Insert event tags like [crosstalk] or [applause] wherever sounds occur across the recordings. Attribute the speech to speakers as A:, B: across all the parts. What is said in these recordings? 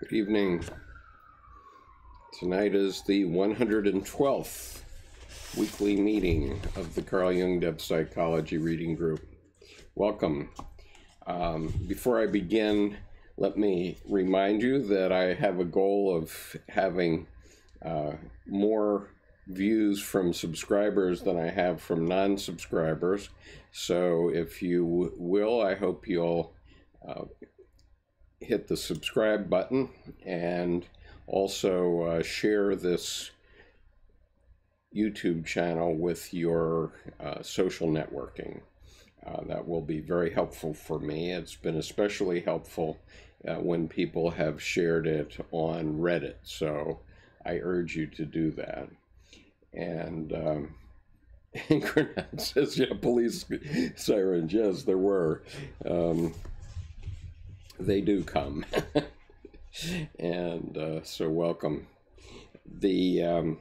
A: Good evening. Tonight is the 112th weekly meeting of the Carl Jung Depth Psychology Reading Group. Welcome. Um, before I begin, let me remind you that I have a goal of having uh, more views from subscribers than I have from non subscribers. So if you will, I hope you'll uh, hit the subscribe button and also uh, share this YouTube channel with your uh, social networking. Uh, that will be very helpful for me. It's been especially helpful uh, when people have shared it on Reddit. So I urge you to do that. And um, [laughs] Grenade says, yeah, police sirens. Yes, there were. Um, they do come. [laughs] and uh, so welcome. The um,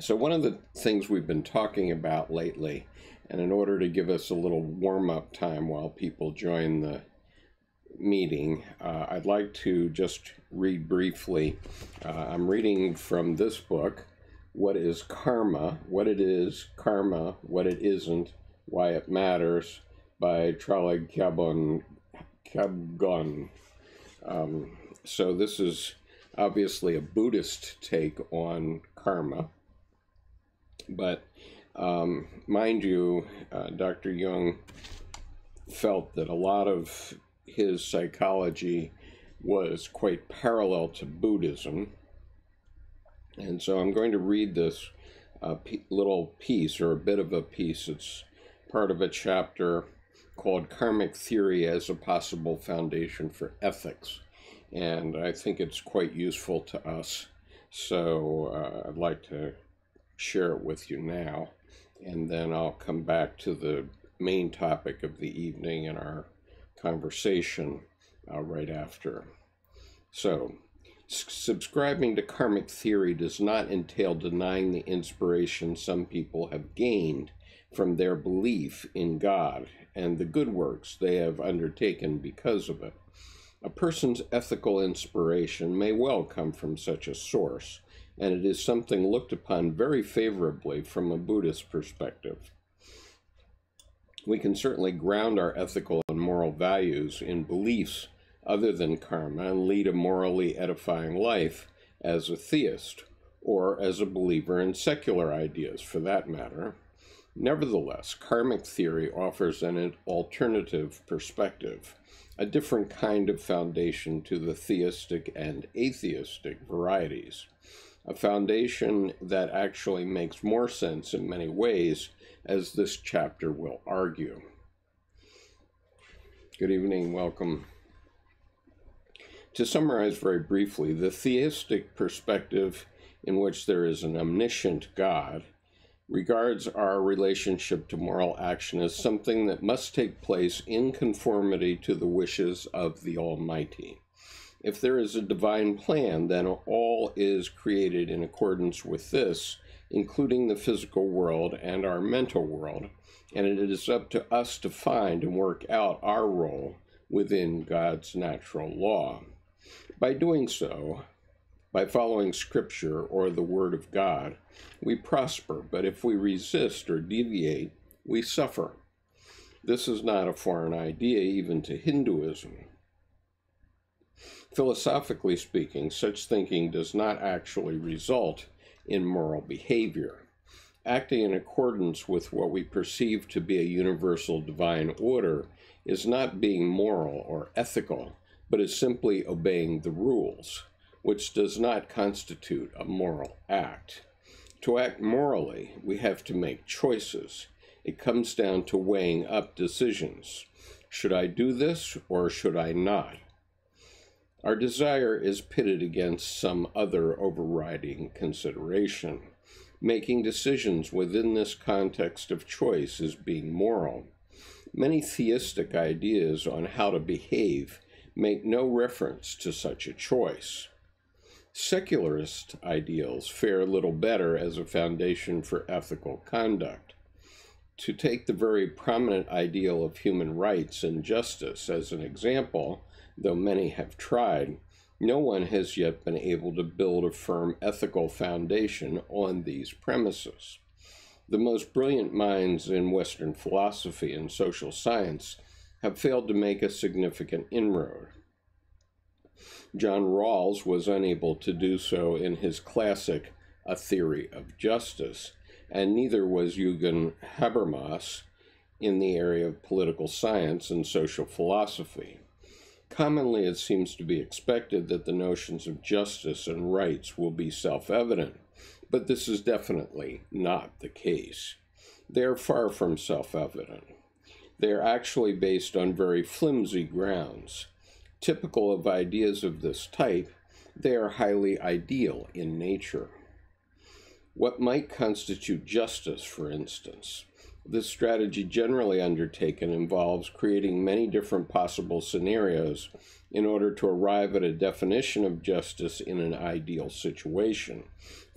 A: so one of the things we've been talking about lately, and in order to give us a little warm up time while people join the meeting, uh, I'd like to just read briefly. Uh, I'm reading from this book, What is Karma? What it is, Karma, What it isn't, Why it Matters, by Traleg Kyabgon Kyabgon. Um, so this is obviously a Buddhist take on karma. But um, mind you, uh, Dr. Jung felt that a lot of his psychology was quite parallel to Buddhism. And so I'm going to read this uh, little piece, or a bit of a piece. It's part of a chapter called Karmic Theory as a Possible Foundation for Ethics. And I think it's quite useful to us. So uh, I'd like to share it with you now. And then I'll come back to the main topic of the evening in our conversation uh, right after. So, subscribing to karmic theory does not entail denying the inspiration some people have gained from their belief in God and the good works they have undertaken because of it. A person's ethical inspiration may well come from such a source, and it is something looked upon very favorably from a Buddhist perspective. We can certainly ground our ethical and moral values in beliefs other than karma and lead a morally edifying life as a theist or as a believer in secular ideas for that matter. Nevertheless, karmic theory offers an alternative perspective, a different kind of foundation to the theistic and atheistic varieties, a foundation that actually makes more sense in many ways, as this chapter will argue. Good evening, welcome. To summarize very briefly, the theistic perspective in which there is an omniscient God regards our relationship to moral action as something that must take place in conformity to the wishes of the Almighty. If there is a divine plan, then all is created in accordance with this, including the physical world and our mental world, and it is up to us to find and work out our role within God's natural law. By doing so, by following Scripture or the Word of God, we prosper, but if we resist or deviate, we suffer. This is not a foreign idea even to Hinduism. Philosophically speaking, such thinking does not actually result in moral behavior. Acting in accordance with what we perceive to be a universal divine order is not being moral or ethical, but is simply obeying the rules which does not constitute a moral act. To act morally, we have to make choices. It comes down to weighing up decisions. Should I do this or should I not? Our desire is pitted against some other overriding consideration. Making decisions within this context of choice is being moral. Many theistic ideas on how to behave make no reference to such a choice. Secularist ideals fare little better as a foundation for ethical conduct. To take the very prominent ideal of human rights and justice as an example, though many have tried, no one has yet been able to build a firm ethical foundation on these premises. The most brilliant minds in Western philosophy and social science have failed to make a significant inroad. John Rawls was unable to do so in his classic A Theory of Justice, and neither was Jürgen Habermas in the area of political science and social philosophy. Commonly, it seems to be expected that the notions of justice and rights will be self evident, but this is definitely not the case. They are far from self evident. They are actually based on very flimsy grounds. Typical of ideas of this type, they are highly ideal in nature. What might constitute justice, for instance? This strategy generally undertaken involves creating many different possible scenarios in order to arrive at a definition of justice in an ideal situation,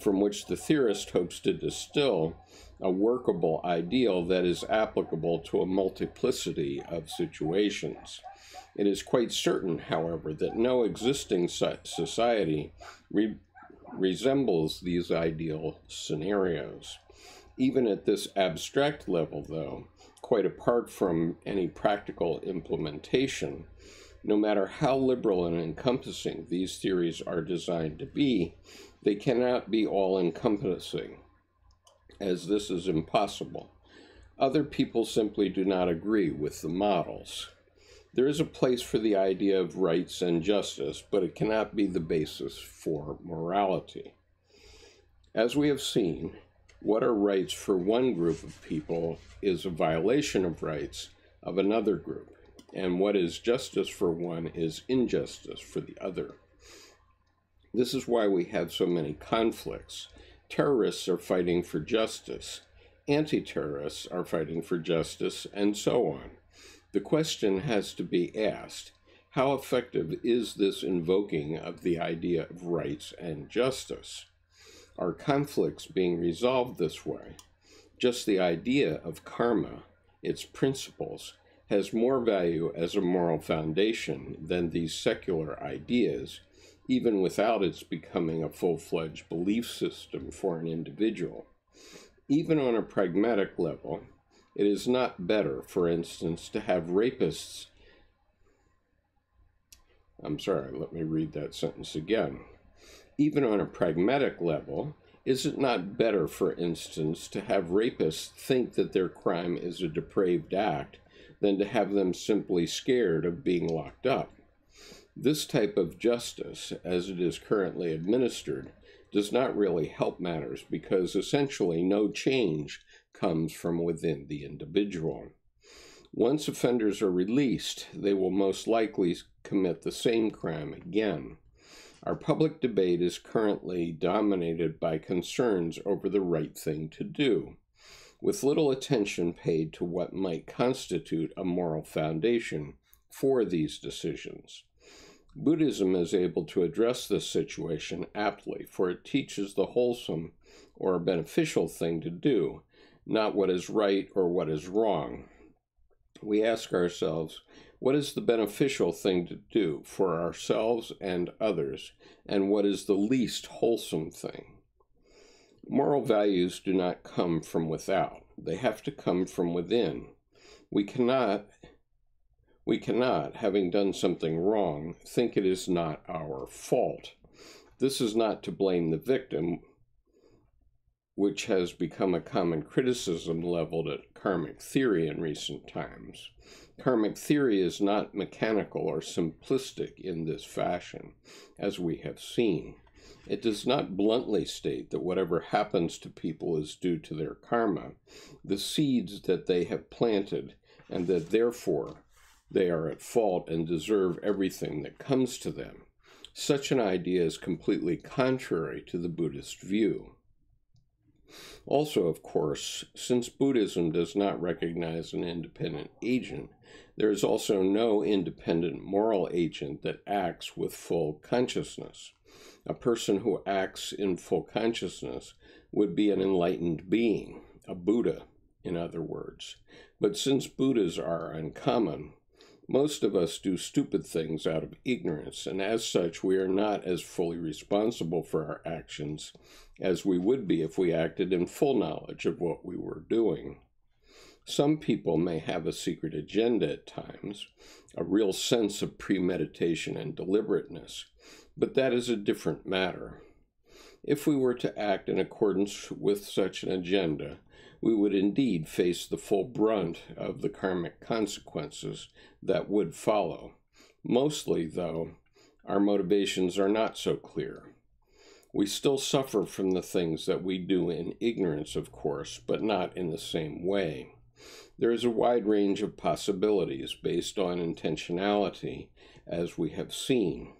A: from which the theorist hopes to distill a workable ideal that is applicable to a multiplicity of situations. It is quite certain, however, that no existing society re resembles these ideal scenarios. Even at this abstract level, though, quite apart from any practical implementation, no matter how liberal and encompassing these theories are designed to be, they cannot be all encompassing, as this is impossible. Other people simply do not agree with the models. There is a place for the idea of rights and justice, but it cannot be the basis for morality. As we have seen, what are rights for one group of people is a violation of rights of another group, and what is justice for one is injustice for the other. This is why we have so many conflicts. Terrorists are fighting for justice, anti terrorists are fighting for justice, and so on. The question has to be asked how effective is this invoking of the idea of rights and justice? Are conflicts being resolved this way? Just the idea of karma, its principles, has more value as a moral foundation than these secular ideas, even without its becoming a full fledged belief system for an individual. Even on a pragmatic level, it is not better, for instance, to have rapists. I'm sorry, let me read that sentence again even on a pragmatic level, is it not better, for instance, to have rapists think that their crime is a depraved act than to have them simply scared of being locked up? This type of justice, as it is currently administered, does not really help matters because essentially no change comes from within the individual. Once offenders are released, they will most likely commit the same crime again. Our public debate is currently dominated by concerns over the right thing to do, with little attention paid to what might constitute a moral foundation for these decisions. Buddhism is able to address this situation aptly, for it teaches the wholesome or beneficial thing to do, not what is right or what is wrong. We ask ourselves, what is the beneficial thing to do for ourselves and others, and what is the least wholesome thing? Moral values do not come from without, they have to come from within. We cannot we cannot, having done something wrong, think it is not our fault. This is not to blame the victim, which has become a common criticism leveled at karmic theory in recent times. Karmic theory is not mechanical or simplistic in this fashion, as we have seen. It does not bluntly state that whatever happens to people is due to their karma, the seeds that they have planted, and that therefore they are at fault and deserve everything that comes to them. Such an idea is completely contrary to the Buddhist view. Also, of course, since Buddhism does not recognize an independent agent, there is also no independent moral agent that acts with full consciousness. A person who acts in full consciousness would be an enlightened being, a Buddha, in other words. But since Buddhas are uncommon, Most of us do stupid things out of ignorance, and as such, we are not as fully responsible for our actions as we would be if we acted in full knowledge of what we were doing. Some people may have a secret agenda at times, a real sense of premeditation and deliberateness, but that is a different matter. If we were to act in accordance with such an agenda, we would indeed face the full brunt of the karmic consequences that would follow. Mostly, though, our motivations are not so clear. We still suffer from the things that we do in ignorance, of course, but not in the same way. There is a wide range of possibilities based on intentionality, as we have seen.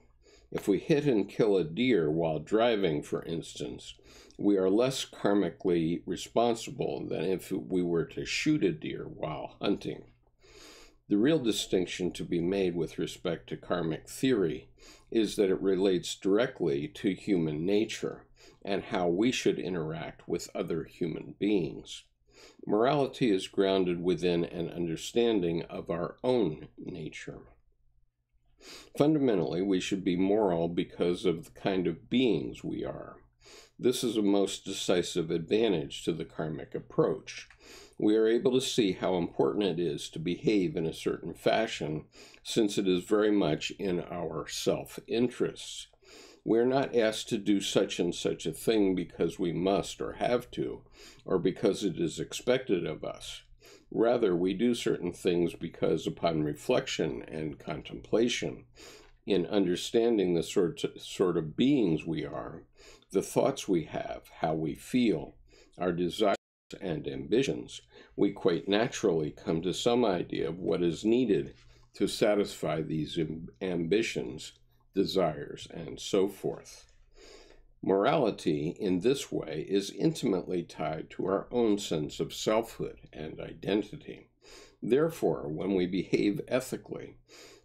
A: If we hit and kill a deer while driving, for instance, we are less karmically responsible than if we were to shoot a deer while hunting. The real distinction to be made with respect to karmic theory is that it relates directly to human nature and how we should interact with other human beings. Morality is grounded within an understanding of our own nature. Fundamentally, we should be moral because of the kind of beings we are. This is a most decisive advantage to the karmic approach. We are able to see how important it is to behave in a certain fashion, since it is very much in our self interests. We are not asked to do such and such a thing because we must or have to, or because it is expected of us. Rather, we do certain things because, upon reflection and contemplation, in understanding the sort, sort of beings we are, the thoughts we have, how we feel, our desires and ambitions, we quite naturally come to some idea of what is needed to satisfy these ambitions, desires, and so forth. Morality, in this way, is intimately tied to our own sense of selfhood and identity. Therefore, when we behave ethically,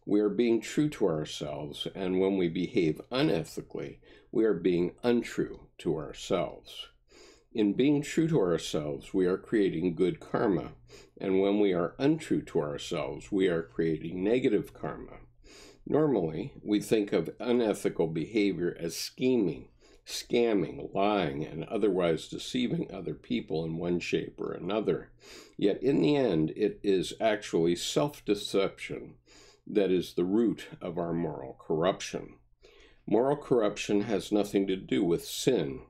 A: we are being true to ourselves, and when we behave unethically, we are being untrue to ourselves. In being true to ourselves, we are creating good karma, and when we are untrue to ourselves, we are creating negative karma. Normally, we think of unethical behavior as scheming, scamming, lying, and otherwise deceiving other people in one shape or another. Yet in the end, it is actually self deception that is the root of our moral corruption. Moral corruption has nothing to do with sin.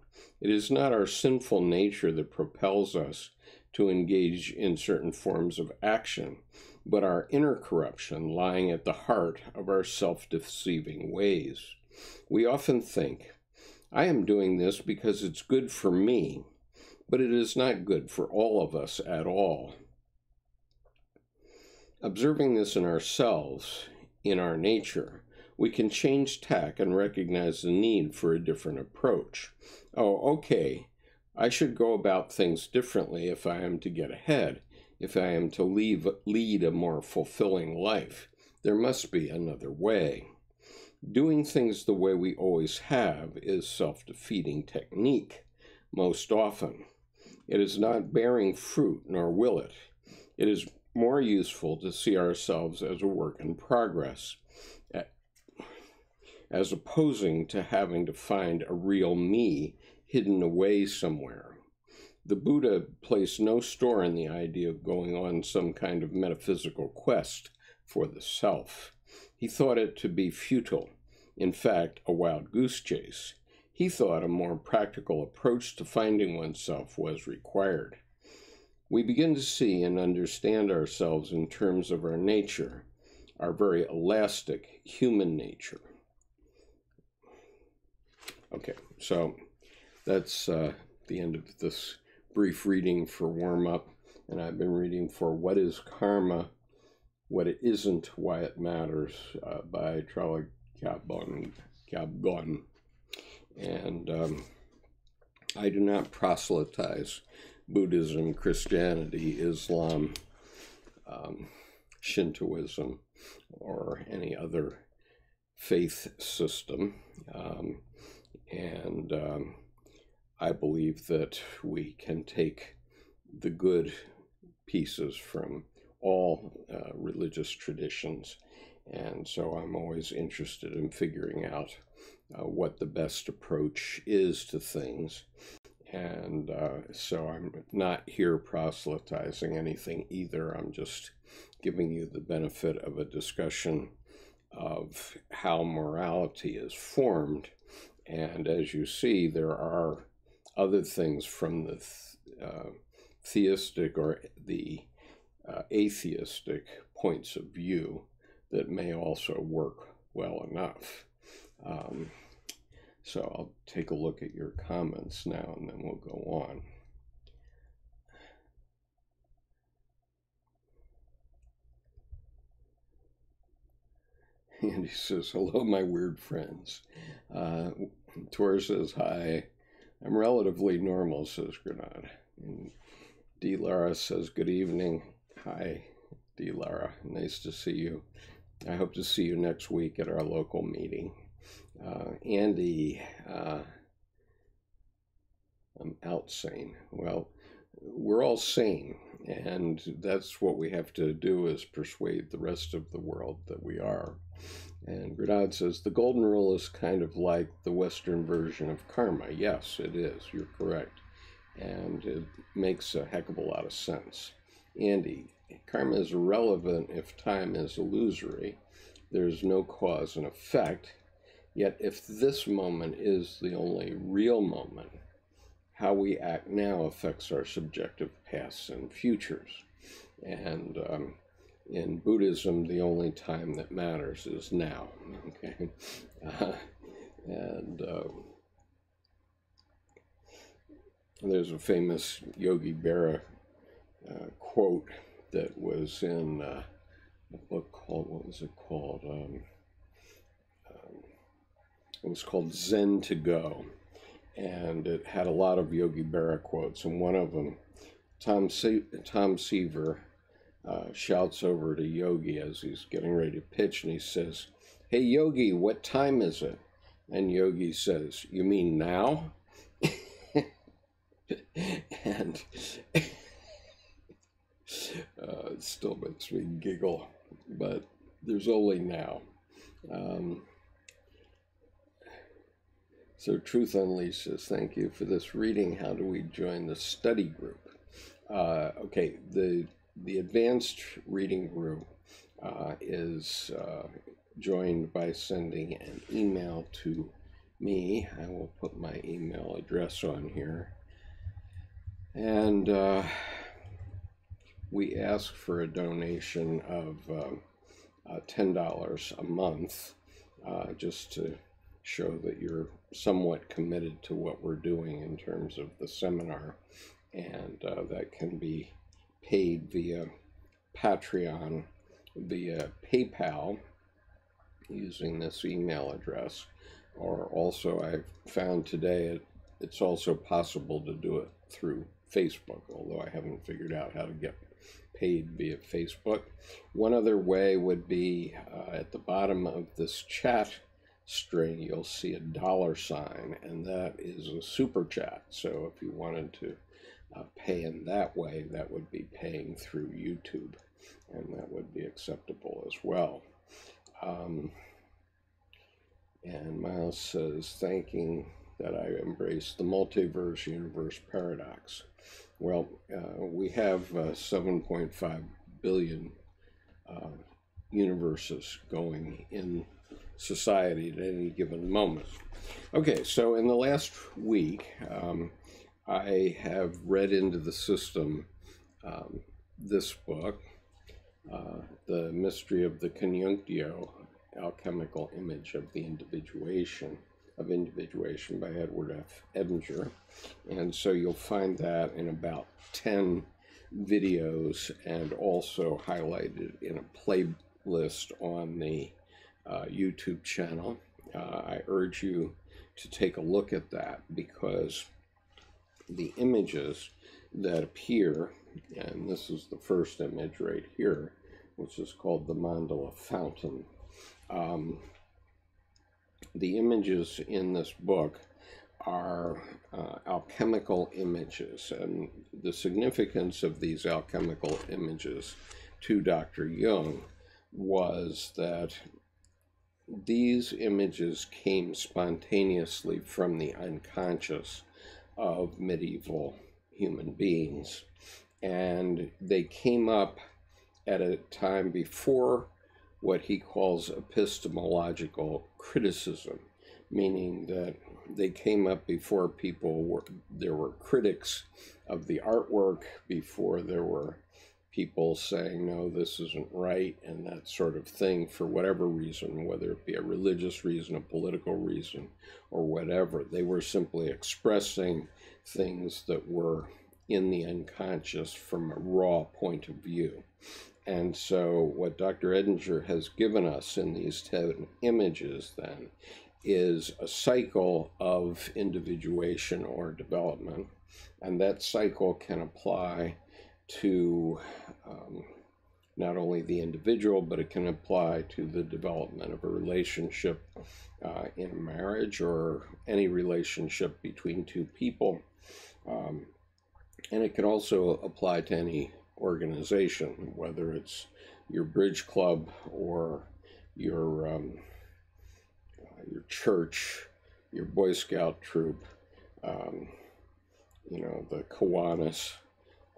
A: It is not our sinful nature that propels us to engage in certain forms of action, but our inner corruption lying at the heart of our self deceiving ways. We often think, I am doing this because it's good for me, but it is not good for all of us at all. Observing this in ourselves, in our nature, we can change tack and recognize the need for a different approach. Oh, okay, I should go about things differently if I am to get ahead, if I am to leave, lead a more fulfilling life. There must be another way. Doing things the way we always have is self defeating technique, most often. It is not bearing fruit, nor will it. It is more useful to see ourselves as a work in progress, as opposing to having to find a real me hidden away somewhere. The Buddha placed no store in the idea of going on some kind of metaphysical quest for the self. He thought it to be futile, in fact, a wild goose chase. He thought a more practical approach to finding oneself was required. We begin to see and understand ourselves in terms of our nature, our very elastic human nature. Okay, so that's uh, the end of this brief reading for warm up. And I've been reading for What is Karma, What It Isn't, Why It Matters uh, by Traleg Kyabgon. And um, I do not proselytize Buddhism, Christianity, Islam, um, Shintoism, or any other faith system. Um, and um, I believe that we can take the good pieces from all uh, religious traditions. And so I'm always interested in figuring out uh, what the best approach is to things. And uh, so I'm not here proselytizing anything either. I'm just giving you the benefit of a discussion of how morality is formed. And as you see, there are other things from the uh, theistic or the uh, atheistic points of view that may also work well enough. Um, so I'll take a look at your comments now and then we'll go on. [laughs] And he says, Hello, my weird friends. Uh, Tor says, Hi. I'm relatively normal, says Granada. And D. Lara says, Good evening. Hi, D. Lara. Nice to see you. I hope to see you next week at our local meeting. Uh, Andy, uh, I'm out sane. Well, we're all sane, and that's what we have to do is persuade the rest of the world that we are. And Grenade says the golden rule is kind of like the Western version of karma. Yes, it is. You're correct. And it makes a heck of a lot of sense. Andy, karma is irrelevant if time is illusory. There's no cause and effect. Yet, if this moment is the only real moment, how we act now affects our subjective pasts and futures. And um, in Buddhism, the only time that matters is now. Okay, [laughs] uh, and uh, there's a famous Yogi Berra uh, quote that was in uh, a book called what was it called? Um, it was called Zen to Go, and it had a lot of Yogi Berra quotes. And one of them, Tom Se- Tom Seaver uh, shouts over to Yogi as he's getting ready to pitch, and he says, "Hey Yogi, what time is it?" And Yogi says, "You mean now?" [laughs] and [laughs] uh, it still makes me giggle, but there's only now. Um, so, Truth Unleashed says, Thank you for this reading. How do we join the study group? Uh, okay, the, the advanced reading group uh, is uh, joined by sending an email to me. I will put my email address on here. And uh, we ask for a donation of uh, uh, $10 a month just to show that you're somewhat committed to what we're doing in terms of the seminar. And uh, that can be paid via Patreon, via PayPal, using this email address. Or also, I found today it, it's also possible to do it through Facebook, although I haven't figured out how to get paid via Facebook. One other way would be uh, at the bottom of this chat string, you'll see a dollar sign, and that is a super chat. So if you wanted to uh, pay in that way, that would be paying through YouTube, and that would be acceptable as well. Um, and Miles says, thanking that I embrace the multiverse universe paradox. Well, uh, we have uh, 7.5 billion uh, universes going in society at any given moment. Okay, so in the last week, um, I have read into the system um, this book, uh, The Mystery of the Coniunctio, Alchemical Image of the Individuation of Individuation by Edward F. Edinger. And so you'll find that in about 10 videos and also highlighted in a playlist on the YouTube channel. Uh, I urge you to take a look at that because the images that appear, and this is the first image right here, which is called the mandala fountain. Um, the images in this book are uh, alchemical images, and the significance of these alchemical images to Dr. Jung was that these images came spontaneously from the unconscious of medieval human beings. And they came up at a time before what he calls epistemological criticism, meaning that they came up before people were, there were critics of the artwork, before there were people saying, no, this isn't right, and that sort of thing for whatever reason, whether it be a religious reason, a political reason, or whatever. They were simply expressing things that were in the unconscious from a raw point of view. And so, what Dr. Edinger has given us in these 10 images then is a cycle of individuation or development. And that cycle can apply to um, not only the individual, but it can apply to the development of a relationship uh, in a marriage or any relationship between two people. Um, and it can also apply to any organization, whether it's your bridge club or your um, uh, your church, your Boy Scout troop, um, you know, the Kiwanis,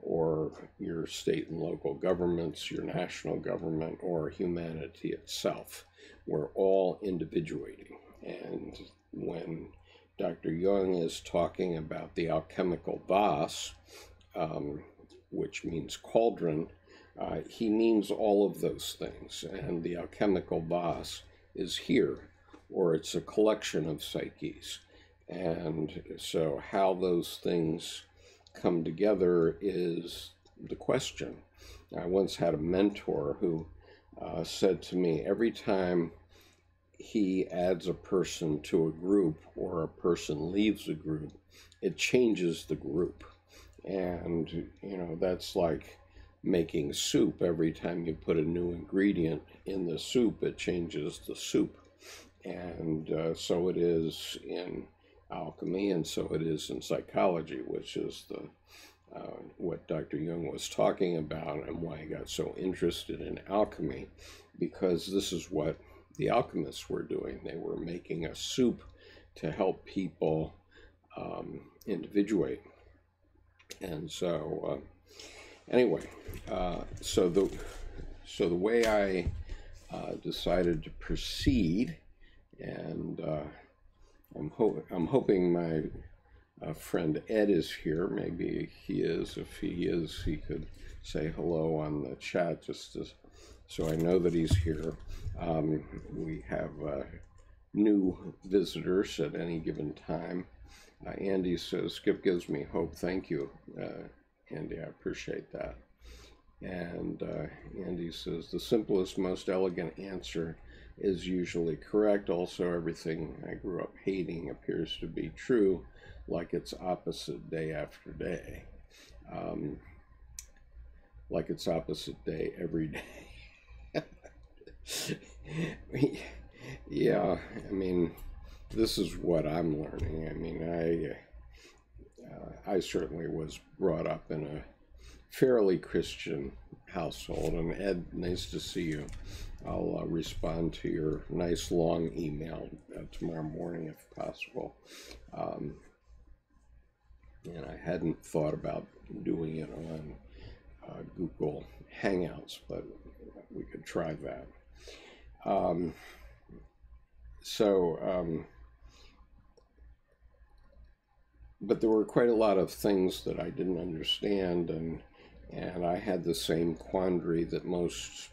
A: or your state and local governments, your national government, or humanity itself. We're all individuating. And when Dr. Jung is talking about the alchemical vase, um, which means cauldron, uh, he means all of those things. And the alchemical vase is here, or it's a collection of psyches. And so, how those things come together is the question. I once had a mentor who uh, said to me every time he adds a person to a group or a person leaves a group, it changes the group. And, you know, that's like making soup. Every time you put a new ingredient in the soup, it changes the soup. And uh, so it is in alchemy, and so it is in psychology, which is the uh, what Dr. Jung was talking about and why he got so interested in alchemy, because this is what the alchemists were doing. They were making a soup to help people um, individuate. And so, uh, anyway, uh, so the so the way I uh, decided to proceed, and uh, I'm, ho- I'm hoping my uh, friend Ed is here. Maybe he is. If he is, he could say hello on the chat just to, so I know that he's here. Um, we have uh, new visitors at any given time. Uh, Andy says, Skip gives me hope. Thank you, uh, Andy. I appreciate that. And uh, Andy says, the simplest, most elegant answer is usually correct. Also, everything I grew up hating appears to be true, like its opposite day after day. Um, like its opposite day every day. [laughs] yeah, I mean, this is what I'm learning. I mean, I uh, I certainly was brought up in a fairly Christian household. And Ed, nice to see you. I'll uh, respond to your nice long email uh, tomorrow morning if possible. Um, and I hadn't thought about doing it on uh, Google Hangouts, but we could try that. Um, so, um, but there were quite a lot of things that I didn't understand, and and I had the same quandary that most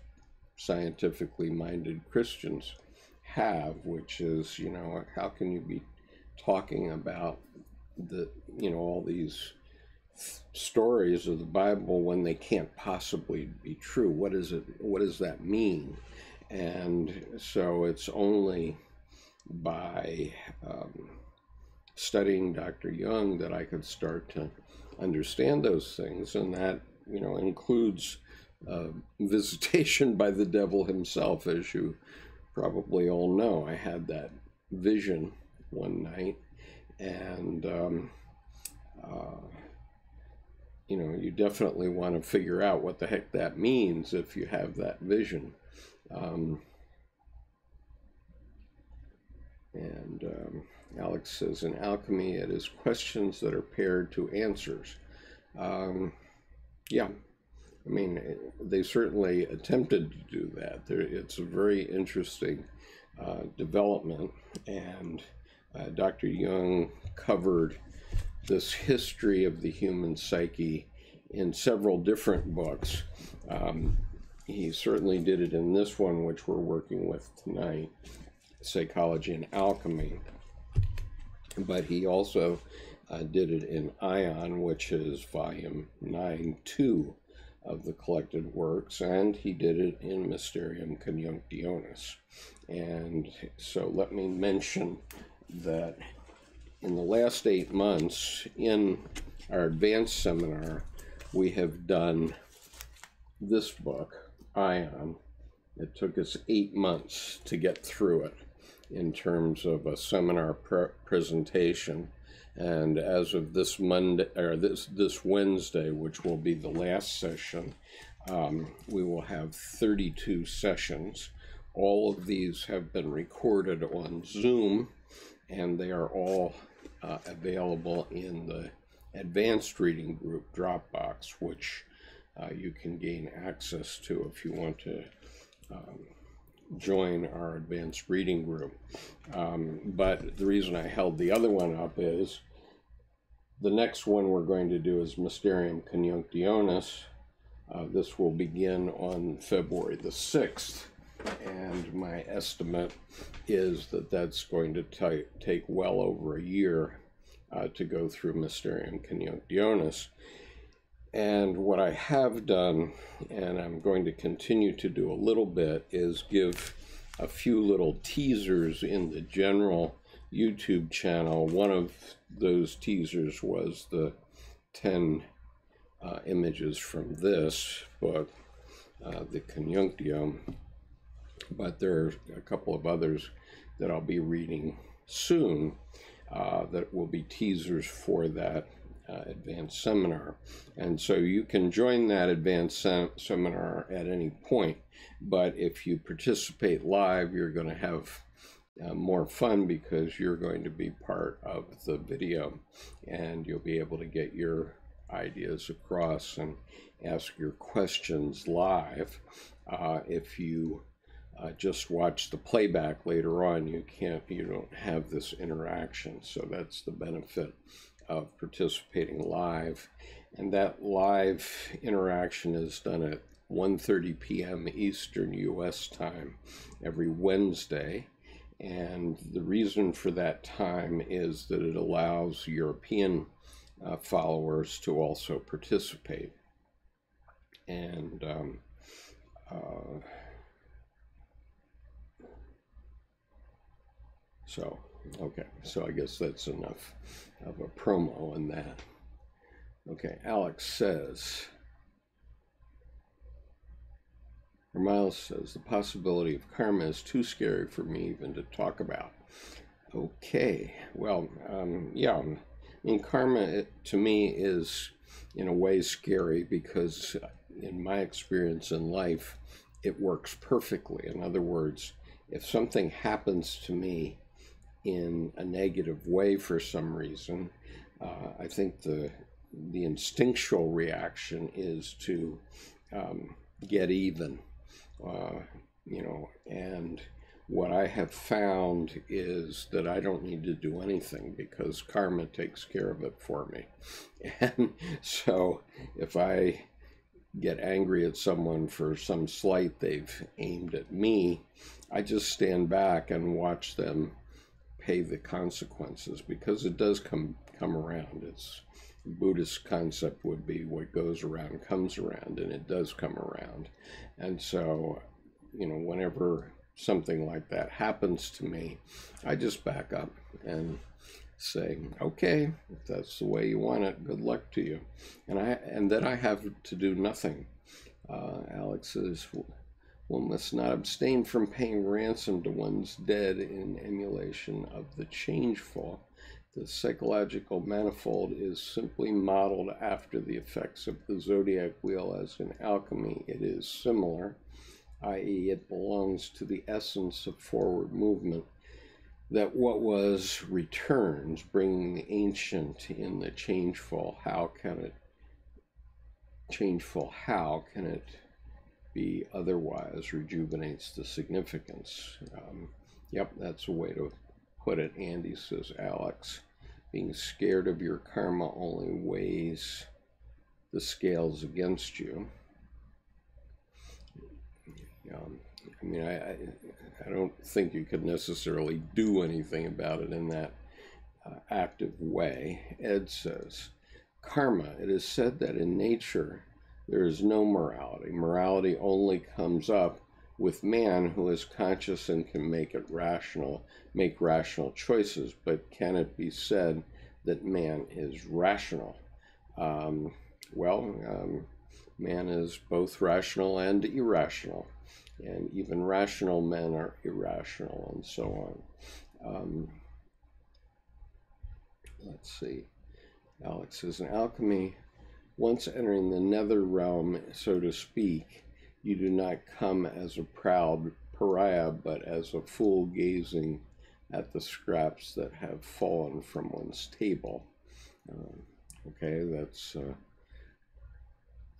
A: scientifically minded Christians have, which is, you know, how can you be talking about the, you know, all these stories of the Bible when they can't possibly be true? What is it? What does that mean? And so it's only by um, studying Dr. Jung that I could start to understand those things, and that you know includes uh, visitation by the devil himself, as you probably all know. I had that vision one night, and um, uh, you know, you definitely want to figure out what the heck that means if you have that vision. Um, and um, Alex says, in alchemy, it is questions that are paired to answers. Um, yeah, I mean, they certainly attempted to do that. There, it's a very interesting uh, development, and uh, Dr. Jung covered this history of the human psyche in several different books. Um, he certainly did it in this one, which we're working with tonight, Psychology and Alchemy. But he also uh, did it in Aion, which is volume 9 2 of the collected works, and he did it in Mysterium Coniunctionis. And so let me mention that in the last eight months in our advanced seminar, we have done this book, Aion. It took us eight months to get through it in terms of a seminar pre presentation. And as of this Monday or this this Wednesday, which will be the last session, um, we will have 32 sessions. All of these have been recorded on Zoom, and they are all uh, available in the advanced reading group Dropbox, which uh, you can gain access to if you want to um, join our advanced reading group. Um, but the reason I held the other one up is the next one we're going to do is Mysterium Coniunctionis. Uh, this will begin on February the 6th, and my estimate is that that's going to take well over a year uh, to go through Mysterium Coniunctionis. And what I have done, and I'm going to continue to do a little bit, is give a few little teasers in the general YouTube channel. One of those teasers was the 10 uh, images from this book, uh, the Conjunctium, but there are a couple of others that I'll be reading soon uh, that will be teasers for that uh, advanced seminar. And so you can join that advanced sem seminar at any point, but if you participate live, you're going to have uh, more fun because you're going to be part of the video and you'll be able to get your ideas across and ask your questions live. Uh, if you uh, just watch the playback later on, you can't, you don't have this interaction. So that's the benefit of participating live. And that live interaction is done at 1.30 p.m. Eastern U.S. time every Wednesday. And the reason for that time is that it allows European uh, followers to also participate. And um, uh, So, okay, so I guess that's enough of a promo on that. Okay, Alex says, or Miles says, the possibility of karma is too scary for me even to talk about. Okay, well, um, yeah, I mean, karma it, to me is in a way scary because, in my experience in life, it works perfectly. In other words, if something happens to me in a negative way for some reason, uh, I think the the instinctual reaction is to um, get even, uh, you know, and what I have found is that I don't need to do anything because karma takes care of it for me. [laughs] And so if I get angry at someone for some slight they've aimed at me, I just stand back and watch them pay the consequences because it does come come around. It's Buddhist concept would be what goes around comes around, and it does come around. And so, you know, whenever something like that happens to me, I just back up and say, okay, if that's the way you want it, good luck to you. And I and then I have to do nothing. Uh, Alex says, one must not abstain from paying ransom to one's dead in emulation of the changeful. The psychological manifold is simply modeled after the effects of the zodiac wheel, as in alchemy, it is similar, i.e., it belongs to the essence of forward movement. That what was returns, bringing the ancient in the changeful. How can it changeful? How can it be otherwise? Rejuvenates the significance. Um, yep, that's a way to put it. Andy says, Alex, being scared of your karma only weighs the scales against you. Um, I mean, I, I, I, don't think you could necessarily do anything about it in that uh, active way. Ed says, karma, it is said that in nature there is no morality. Morality only comes up with man who is conscious and can make it rational, make rational choices. But can it be said that man is rational? Um, well, um, man is both rational and irrational, and even rational men are irrational, and so on. Um, let's see. Alex is an alchemy, once entering the nether realm, so to speak, you do not come as a proud pariah, but as a fool gazing at the scraps that have fallen from one's table. Uh, okay, that's an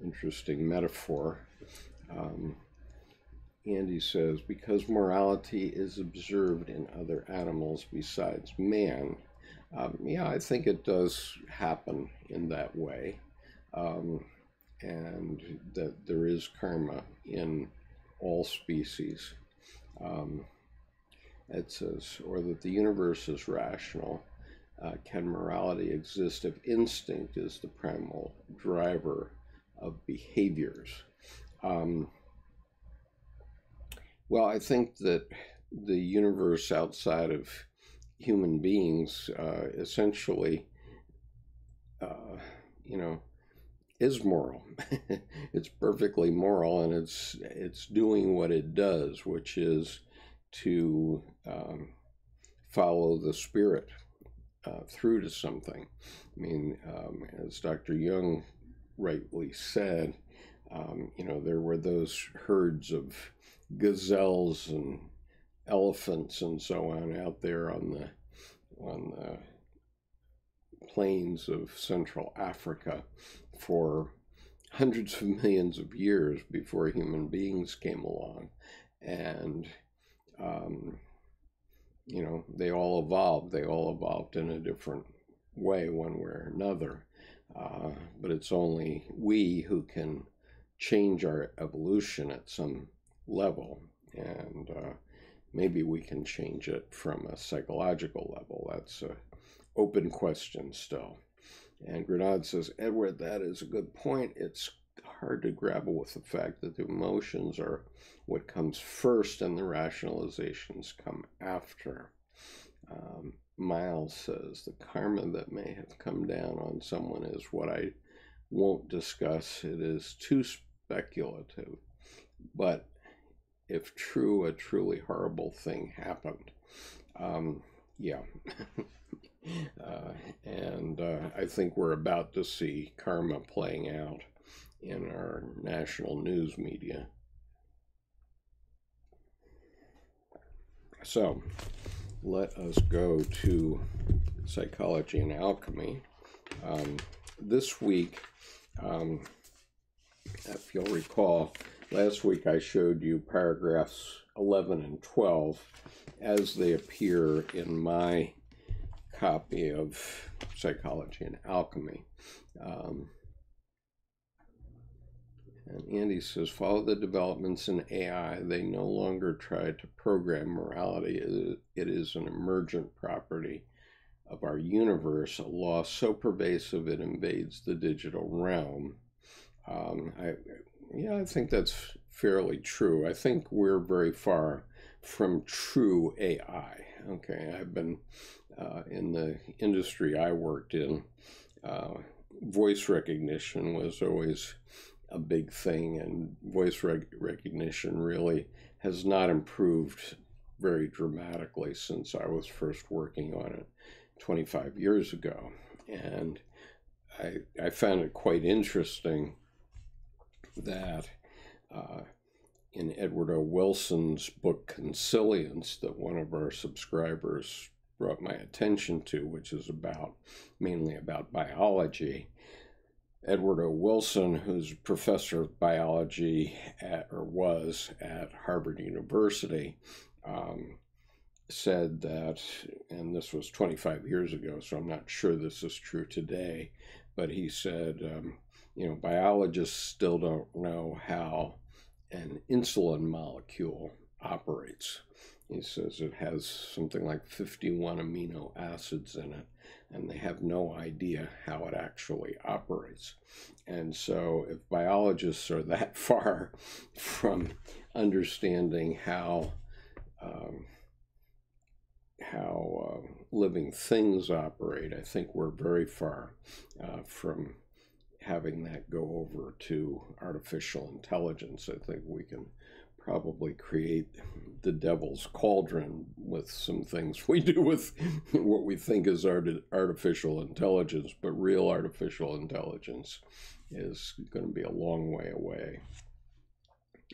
A: interesting metaphor. Um, Andy says, because morality is observed in other animals besides man. Um, yeah, I think it does happen in that way. Um, and that there is karma in all species. Um, it says, or that the universe is rational. Uh, can morality exist if instinct is the primal driver of behaviors? Um, well, I think that the universe outside of human beings uh, essentially, uh, you know, is moral. [laughs] it's perfectly moral, and it's it's doing what it does, which is to um, follow the spirit uh, through to something. I mean, um, as Dr. Jung rightly said, um, you know, there were those herds of gazelles and elephants and so on out there on the on the plains of Central Africa for hundreds of millions of years before human beings came along. And, um, you know, they all evolved. They all evolved in a different way, one way or another. Uh, but it's only we who can change our evolution at some level. And uh, maybe we can change it from a psychological level. That's an open question still. And Grenade says, Edward, that is a good point. It's hard to grapple with the fact that the emotions are what comes first and the rationalizations come after. Um, Miles says, the karma that may have come down on someone is what I won't discuss. It is too speculative. But if true, a truly horrible thing happened. Um, yeah. [laughs] Uh, and uh, I think we're about to see karma playing out in our national news media. So let us go to psychology and alchemy. Um, this week, um, if you'll recall, last week I showed you paragraphs 11 and 12 as they appear in my copy of Psychology and Alchemy. Um, and Andy says, follow the developments in AI. They no longer try to program morality. It is an emergent property of our universe, a law so pervasive it invades the digital realm. Um, I, yeah, I think that's fairly true. I think we're very far from true AI. Okay, I've been uh, in the industry I worked in, uh, voice recognition was always a big thing, and voice rec- recognition really has not improved very dramatically since I was first working on it 25 years ago. And I, I found it quite interesting that uh, in Edward O. Wilson's book Consilience, that one of our subscribers brought my attention to, which is about mainly about biology. Edward O. Wilson, who's professor of biology at, or was at Harvard University, um, said that, and this was 25 years ago, so I'm not sure this is true today, but he said, um, you know, biologists still don't know how an insulin molecule operates. He says it has something like 51 amino acids in it, and they have no idea how it actually operates. And so, if biologists are that [laughs] far from understanding how um, how uh, living things operate, I think we're very far uh, from having that go over to artificial intelligence. I think we can probably create the devil's cauldron with some things we do with [laughs] what we think is art- artificial intelligence, but real artificial intelligence is going to be a long way away.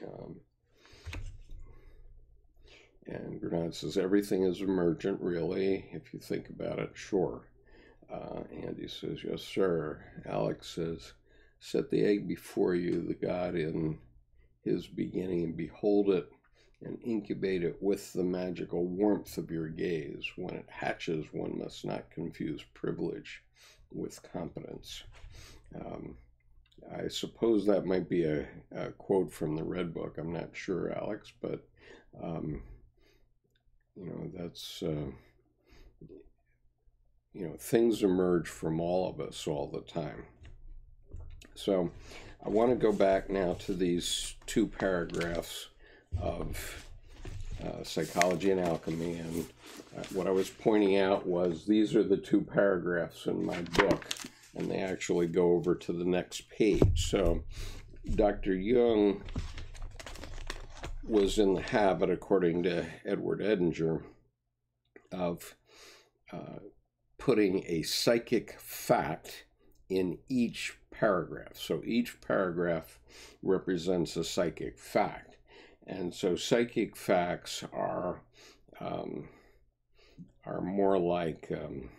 A: Um, and Grenade says everything is emergent, really, if you think about it, sure. Uh, Andy says, yes, sir. Alex says, set the egg before you, the God in his beginning, and behold it and incubate it with the magical warmth of your gaze. When it hatches, one must not confuse privilege with competence. Um, I suppose that might be a, a, quote from the Red Book. I'm not sure, Alex, but um, you know that's uh, you know things emerge from all of us all the time. So I want to go back now to these two paragraphs of uh, psychology and alchemy. And uh, what I was pointing out was these are the two paragraphs in my book, and they actually go over to the next page. So Dr. Jung was in the habit, according to Edward Edinger, of uh, putting a psychic fact in each paragraph. So each paragraph represents a psychic fact. And so psychic facts are um, are more like um,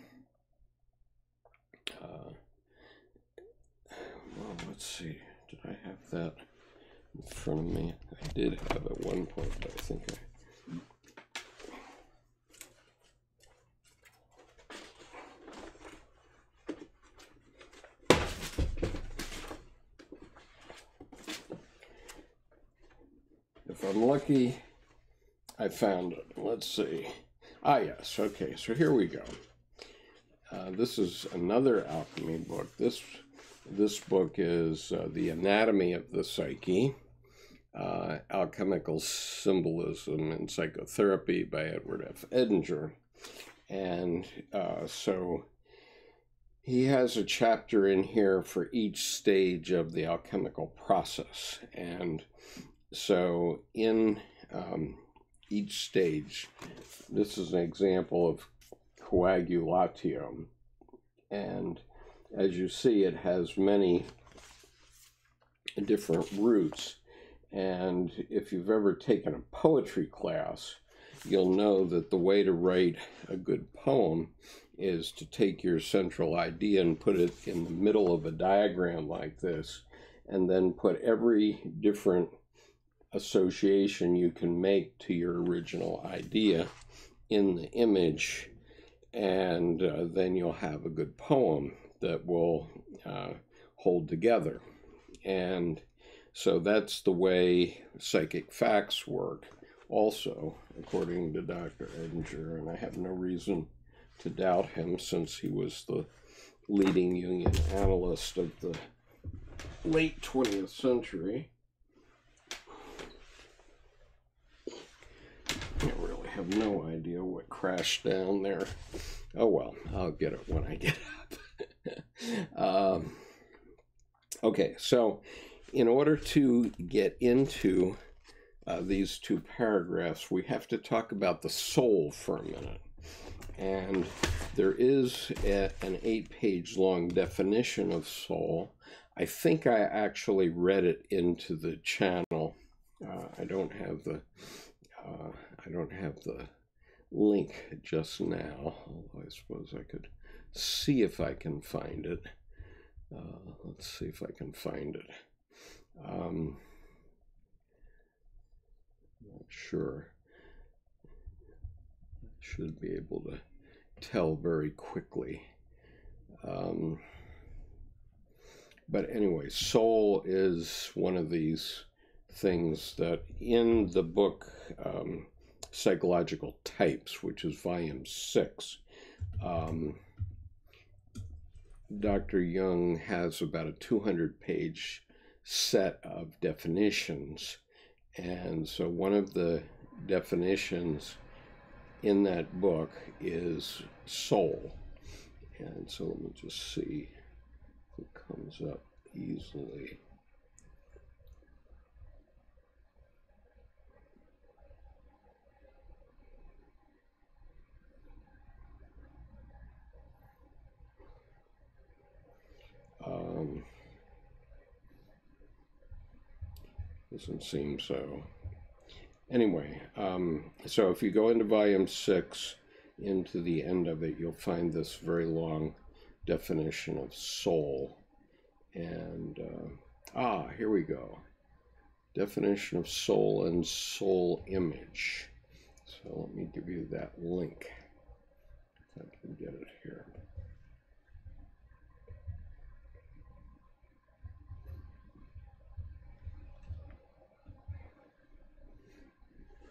A: uh, well, let's see. Did I have that in front of me? I did have at one point, but I think I I'm lucky, I found it. Let's see. Ah, yes. Okay, so here we go. Uh, this is another alchemy book. This this book is uh, The Anatomy of the Psyche, uh, Alchemical Symbolism and Psychotherapy by Edward F. Edinger. And uh, so he has a chapter in here for each stage of the alchemical process. And so in um, each stage, this is an example of coagulatio. And as you see, it has many different roots. And if you've ever taken a poetry class, you'll know that the way to write a good poem is to take your central idea and put it in the middle of a diagram like this, and then put every different association you can make to your original idea in the image, and uh, then you'll have a good poem that will uh, hold together. And so that's the way psychic facts work, also, according to Dr. Edinger, and I have no reason to doubt him since he was the leading Jungian analyst of the late 20th century. I really have no idea what crashed down there. Oh well, I'll get it when I get [laughs] up. um, okay, so in order to get into uh, these two paragraphs, we have to talk about the soul for a minute. And there is a, an eight page long definition of soul. I think I actually read it into the channel. Uh, I don't have the uh, I don't have the link just now. Although I suppose I could see if I can find it. Uh, let's see if I can find it. Um, not sure. I should be able to tell very quickly. Um, but anyway, soul is one of these things that in the book um, Psychological Types, which is volume six, um, Dr. Jung has about a 200 page set of definitions. And so one of the definitions in that book is soul. And so let me just see if it comes up easily. Um, doesn't seem so. Anyway, um, so if you go into volume six, into the end of it, you'll find this very long definition of soul. And, uh, ah, here we go. Definition of soul and soul image. So let me give you that link. I can get it here.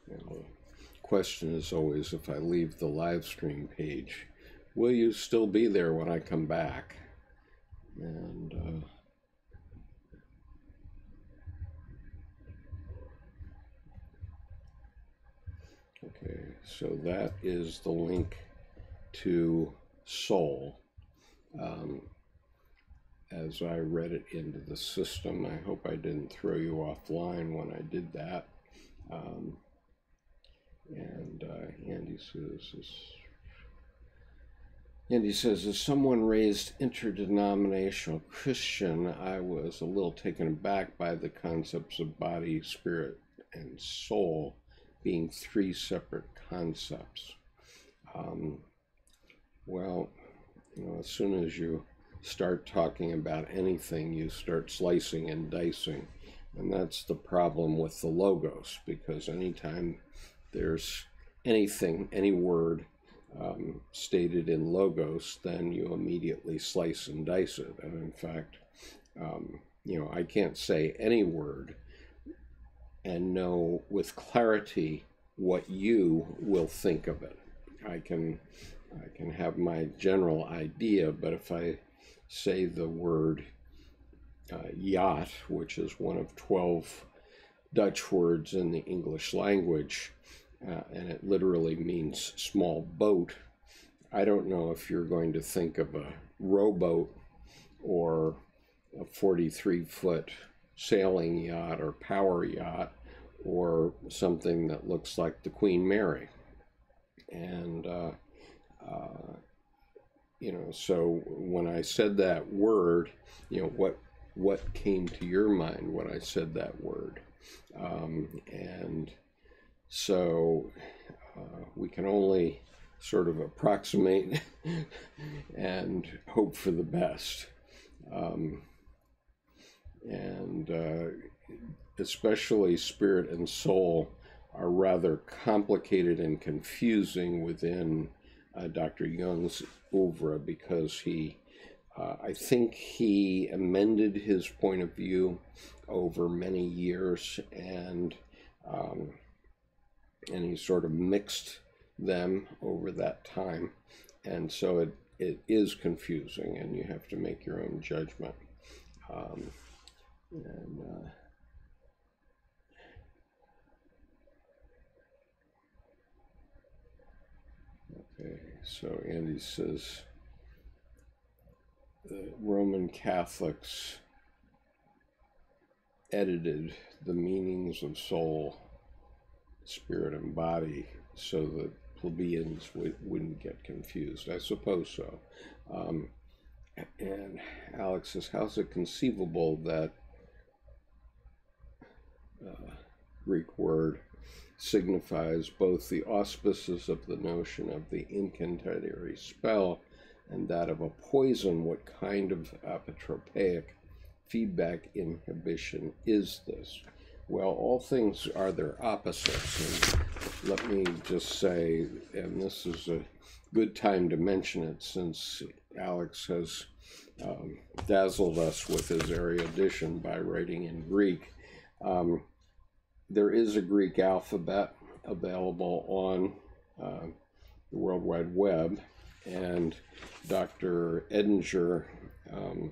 A: the question is always if I leave the live stream page, will you still be there when I come back? And uh, okay, so that is the link to Soul. Um, as I read it into the system, I hope I didn't throw you offline when I did that. Um, and uh, Andy says, Andy says, as someone raised interdenominational Christian, I was a little taken aback by the concepts of body, spirit, and soul being three separate concepts. Um, well, you know, as soon as you start talking about anything, you start slicing and dicing. And that's the problem with the logos, because anytime there's anything, any word um, stated in logos, then you immediately slice and dice it. And in fact, um, you know, I can't say any word and know with clarity what you will think of it. I can I can have my general idea, but if I say the word uh, yacht, which is one of 12 Dutch words in the English language, uh, and it literally means small boat. I don't know if you're going to think of a rowboat or a 43 foot sailing yacht or power yacht or something that looks like the Queen Mary. And, uh, uh, you know, so when I said that word, you know, what what came to your mind when I said that word? Um, and so uh, we can only sort of approximate [laughs] and hope for the best. Um, and uh, especially spirit and soul are rather complicated and confusing within uh, Dr. Jung's oeuvre because he, uh, I think he amended his point of view over many years and um, and he sort of mixed them over that time. And so it, it is confusing, and you have to make your own judgment. Um, and uh, okay, so Andy says the Roman Catholics edited the meanings of soul spirit and body so that plebeians would, wouldn't get confused. I suppose so. Um, and Alex says, how's it conceivable that uh, Greek word signifies both the auspices of the notion of the incantatory spell and that of a poison? What kind of apotropaic feedback inhibition is this? Well, all things are their opposites. And let me just say, and this is a good time to mention it since Alex has um, dazzled us with his erudition by writing in Greek. Um, there is a Greek alphabet available on uh, the World Wide Web, and Dr. Edinger um,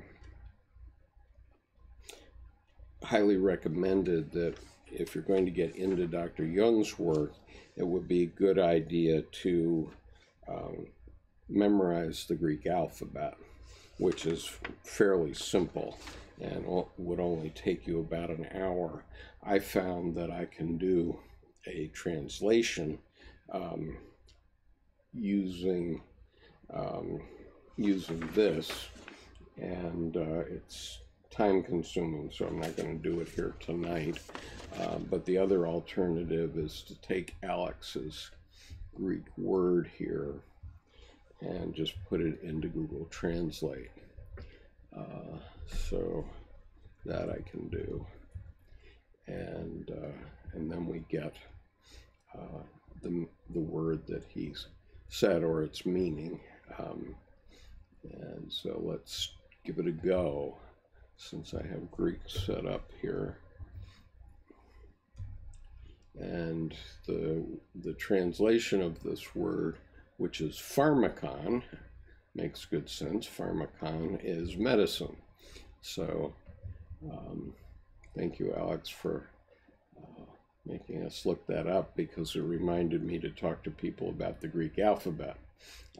A: highly recommended that if you're going to get into Dr. Jung's work, it would be a good idea to um, memorize the Greek alphabet, which is fairly simple and would only take you about an hour. I found that I can do a translation um, using um, using this, and uh, it's time consuming, so I'm not going to do it here tonight. Uh, but the other alternative is to take Alex's Greek word here and just put it into Google Translate. Uh, so that I can do. And, uh, and then we get uh, the, the word that he's said or its meaning. Um, and so let's give it a go since I have Greek set up here. And the, the translation of this word, which is pharmakon, makes good sense. Pharmakon is medicine. So um, thank you, Alex, for uh, making us look that up because it reminded me to talk to people about the Greek alphabet.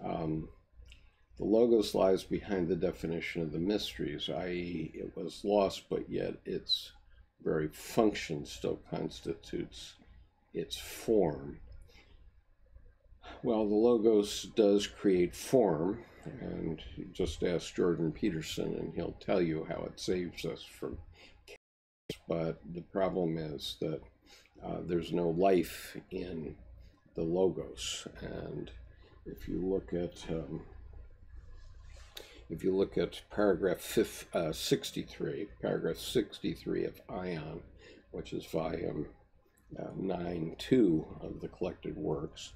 A: Um, the logos lies behind the definition of the mysteries, i.e., it was lost, but yet its very function still constitutes its form. Well, the logos does create form, and just ask Jordan Peterson, and he'll tell you how it saves us from chaos. But the problem is that uh, there's no life in the logos, and if you look at um, if you look at paragraph 50, uh, 63, paragraph 63 of Aion, which is volume uh, 9 2 of the collected works,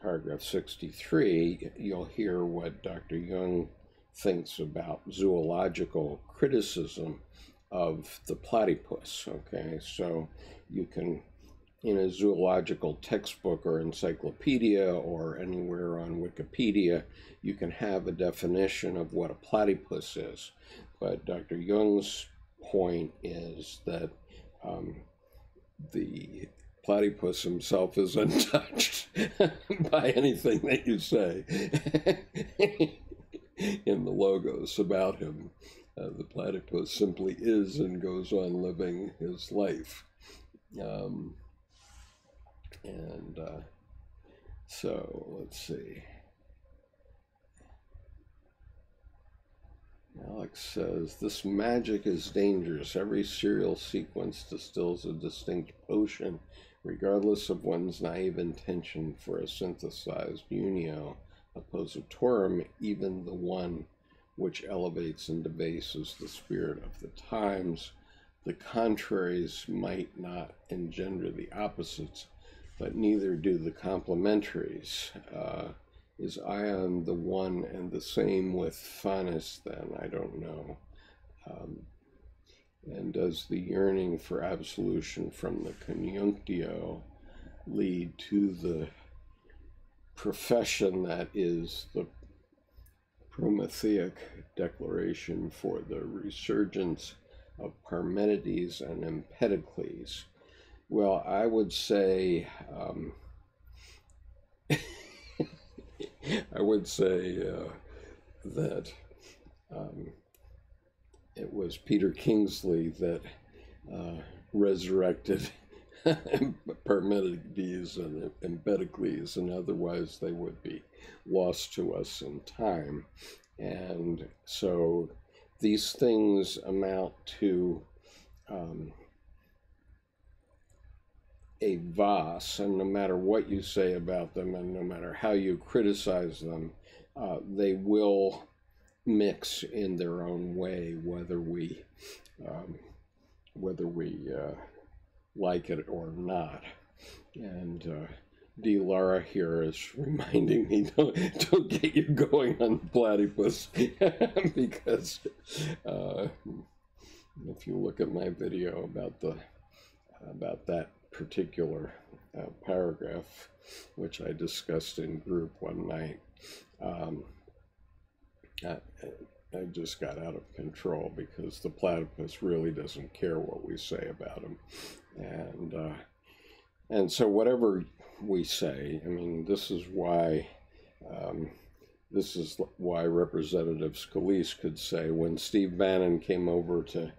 A: paragraph 63, you'll hear what Dr. Jung thinks about zoological criticism of the platypus. Okay, so you can in a zoological textbook or encyclopedia or anywhere on Wikipedia, you can have a definition of what a platypus is. But Dr. Jung's point is that um, the platypus himself is [laughs] untouched [laughs] by anything that you say [laughs] in the logos about him. Uh, the platypus simply is and goes on living his life. Um, and uh, so let's see. Alex says, This magic is dangerous. Every serial sequence distills a distinct potion, regardless of one's naive intention for a synthesized unio oppositorum, even the one which elevates and debases the spirit of the times. The contraries might not engender the opposites, but neither do the complementaries. Uh, is Aion the one and the same with Phanes then? I don't know. Um, and does the yearning for absolution from the coniunctio lead to the profession that is the Prometheic declaration for the resurgence of Parmenides and Empedocles? Well, I would say, um, [laughs] I would say uh, that um, it was Peter Kingsley that uh, resurrected [laughs] Parmenides and Empedocles, and otherwise they would be lost to us in time. And so these things amount to um, a vase, and no matter what you say about them, and no matter how you criticize them, uh, they will mix in their own way, whether we um, whether we uh, like it or not. And uh, D. Lara here is [laughs] reminding me don't, don't get you going on platypus [laughs] because uh, if you look at my video about the about that particular uh, paragraph, which I discussed in group one night, um, I, I just got out of control because the platypus really doesn't care what we say about him, and uh, and so whatever we say, I mean, this is why. Um, this is why Representative Scalise could say when Steve Bannon came over to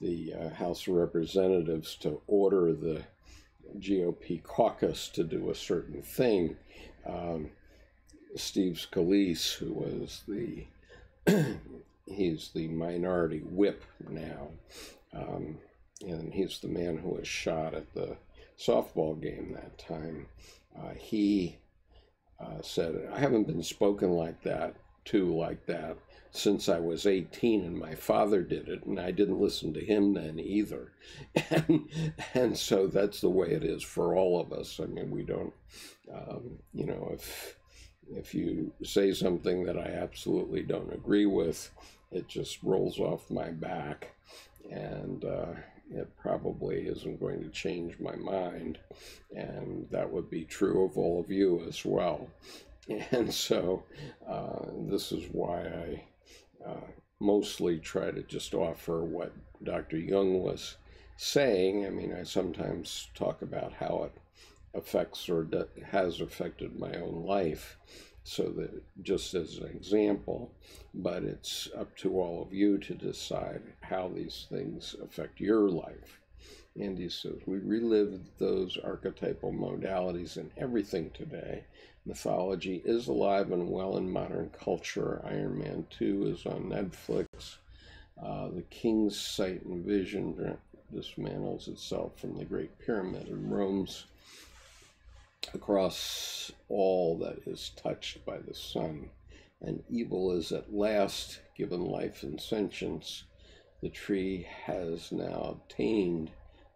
A: the uh, House of Representatives to order the GOP caucus to do a certain thing, um, Steve Scalise, who was the [clears throat] he's the minority whip now, um, and he's the man who was shot at the softball game that time. Uh, he uh, said, "I haven't been spoken like that to like that since I was 18 and my father did it and I didn't listen to him then either. [laughs] And, and so that's the way it is for all of us. I mean, we don't, um, you know, if, if you say something that I absolutely don't agree with, it just rolls off my back and uh, it probably isn't going to change my mind. And that would be true of all of you as well. [laughs] And so uh, this is why I uh, mostly try to just offer what Dr. Jung was saying. I mean, I sometimes talk about how it affects or has affected my own life, so that just as an example, but it's up to all of you to decide how these things affect your life. Andy says, We relive those archetypal modalities in everything today mythology is alive and well in modern culture. Iron Man 2 is on Netflix. Uh, the King's Sight and Vision dismantles itself from the Great Pyramid and roams across all that is touched by the sun. And evil is at last given life and sentience. The tree has now obtained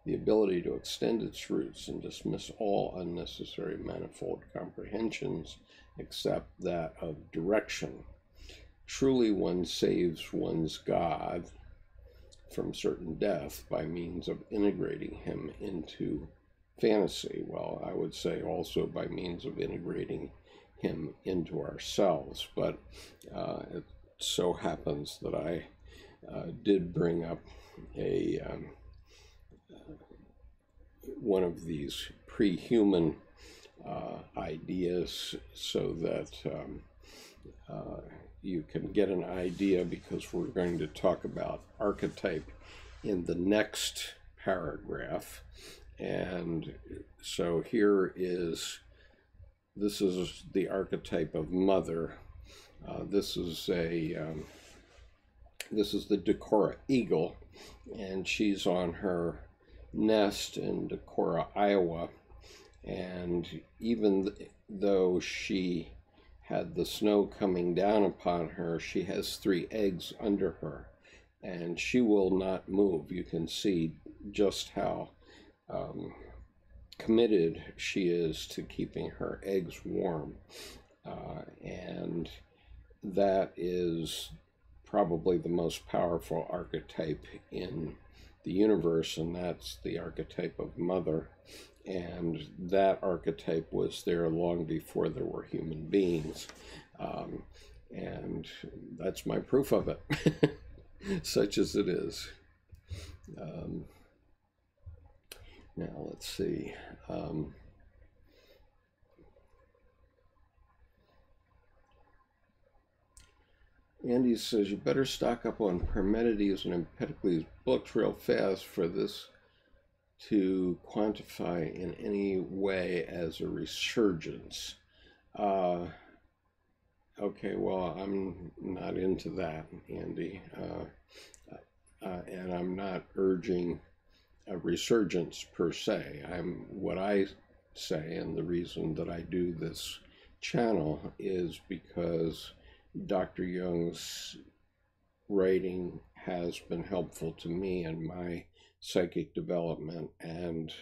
A: the ability to extend its roots and dismiss all unnecessary manifold comprehensions except that of direction. Truly, one saves one's God from certain death by means of integrating him into fantasy. Well, I would say also by means of integrating him into ourselves. But uh, it so happens that I uh, did bring up a. Um, one of these pre-human uh, ideas so that um, uh, you can get an idea because we're going to talk about archetype in the next paragraph. And so here is, this is the archetype of mother. Uh, this is a, um, this is the Decorah eagle, and she's on her nest in Decorah, Iowa. And even th- though she had the snow coming down upon her, she has three eggs under her, and she will not move. You can see just how um, committed she is to keeping her eggs warm. Uh, and that is probably the most powerful archetype in the universe, and that's the archetype of mother. And that archetype was there long before there were human beings. Um, and that's my proof of it, [laughs] such as it is. Um, now, let's see. Um, Andy says you better stock up on Parmenides and Empedocles books real fast for this to quantify in any way as a resurgence. Uh, okay, well, I'm not into that, Andy. Uh, uh, and I'm not urging a resurgence per se. I'm what I say, and the reason that I do this channel is because Dr. Jung's writing has been helpful to me in my psychic development and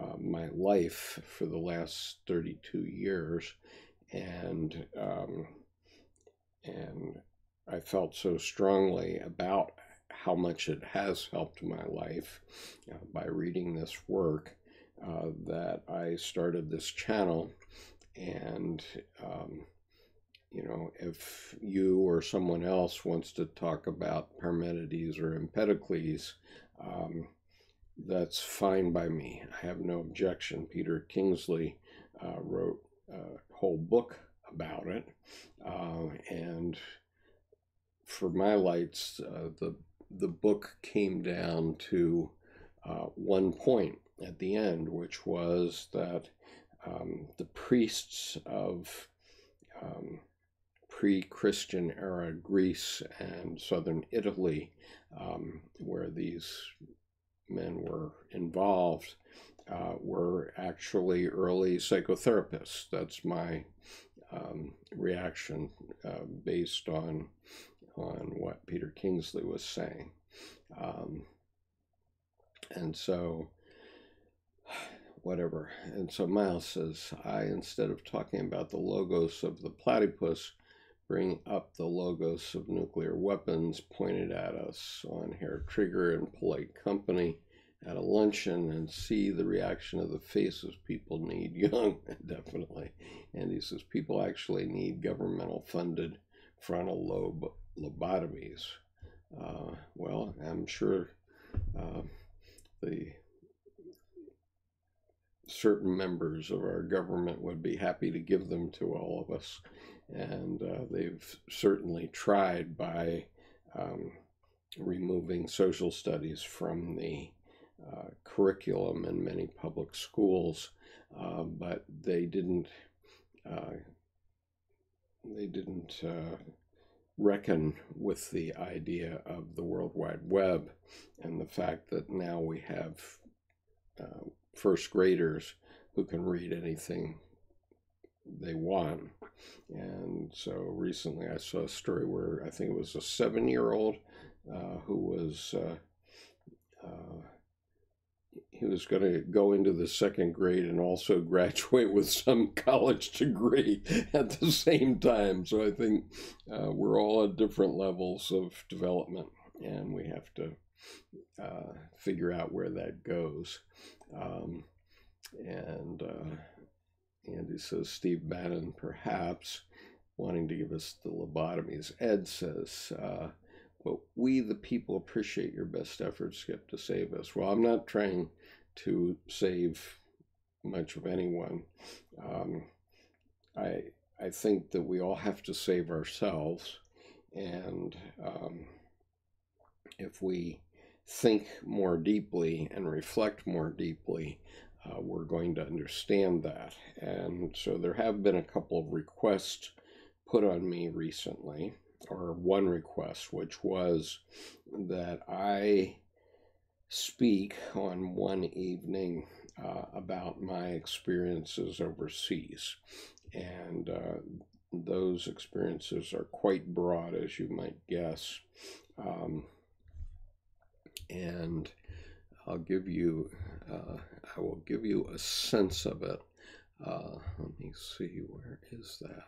A: uh, my life for the last 32 years. And, um, and I felt so strongly about how much it has helped my life uh, by reading this work uh, that I started this channel. And, um, you know, if you or someone else wants to talk about Parmenides or Empedocles, um, that's fine by me. I have no objection. Peter Kingsley uh, wrote a whole book about it. Uh, and for my lights, uh, the the book came down to uh, one point at the end, which was that um, the priests of um, pre Christian era Greece and southern Italy, um, where these men were involved, uh, were actually early psychotherapists. That's my um, reaction uh, based on on what Peter Kingsley was saying. Um, and so, whatever. And so Miles says, I, instead of talking about the logos of the platypus, bring up the logos of nuclear weapons pointed at us on Hair Trigger and Polite Company at a luncheon and see the reaction of the faces people need Jung [laughs] definitely and he says people actually need governmental funded frontal lobe lobotomies. Uh, well, I'm sure uh, the certain members of our government would be happy to give them to all of us. And uh, they've certainly tried by um, removing social studies from the uh, curriculum in many public schools, uh, but they didn't. Uh, they didn't reckon with the idea of the World Wide Web and the fact that now we have uh, first graders who can read anything they want. And so recently I saw a story where I think it was a seven year old uh, who was. Uh, uh he was going to go into the second grade and also [laughs] graduate with some college degree [laughs] at the same time. So I think uh, we're all at different levels of development, and we have to uh, figure out where that goes. Um, and uh, Andy says Steve Bannon, perhaps wanting to give us the lobotomies. Ed says, uh, but we, the people, appreciate your best efforts, Skip, to save us. Well, I'm not trying to save much of anyone. Um, I I think that we all have to save ourselves, and um, if we think more deeply and reflect more deeply, uh, we're going to understand that. And so there have been a couple of requests put on me recently or one request, which was that I speak on one evening uh, about my experiences overseas. And uh, those experiences are quite broad, as you might guess. Um, and I'll give you, uh, I will give you a sense of it. Uh, let me see, where is that?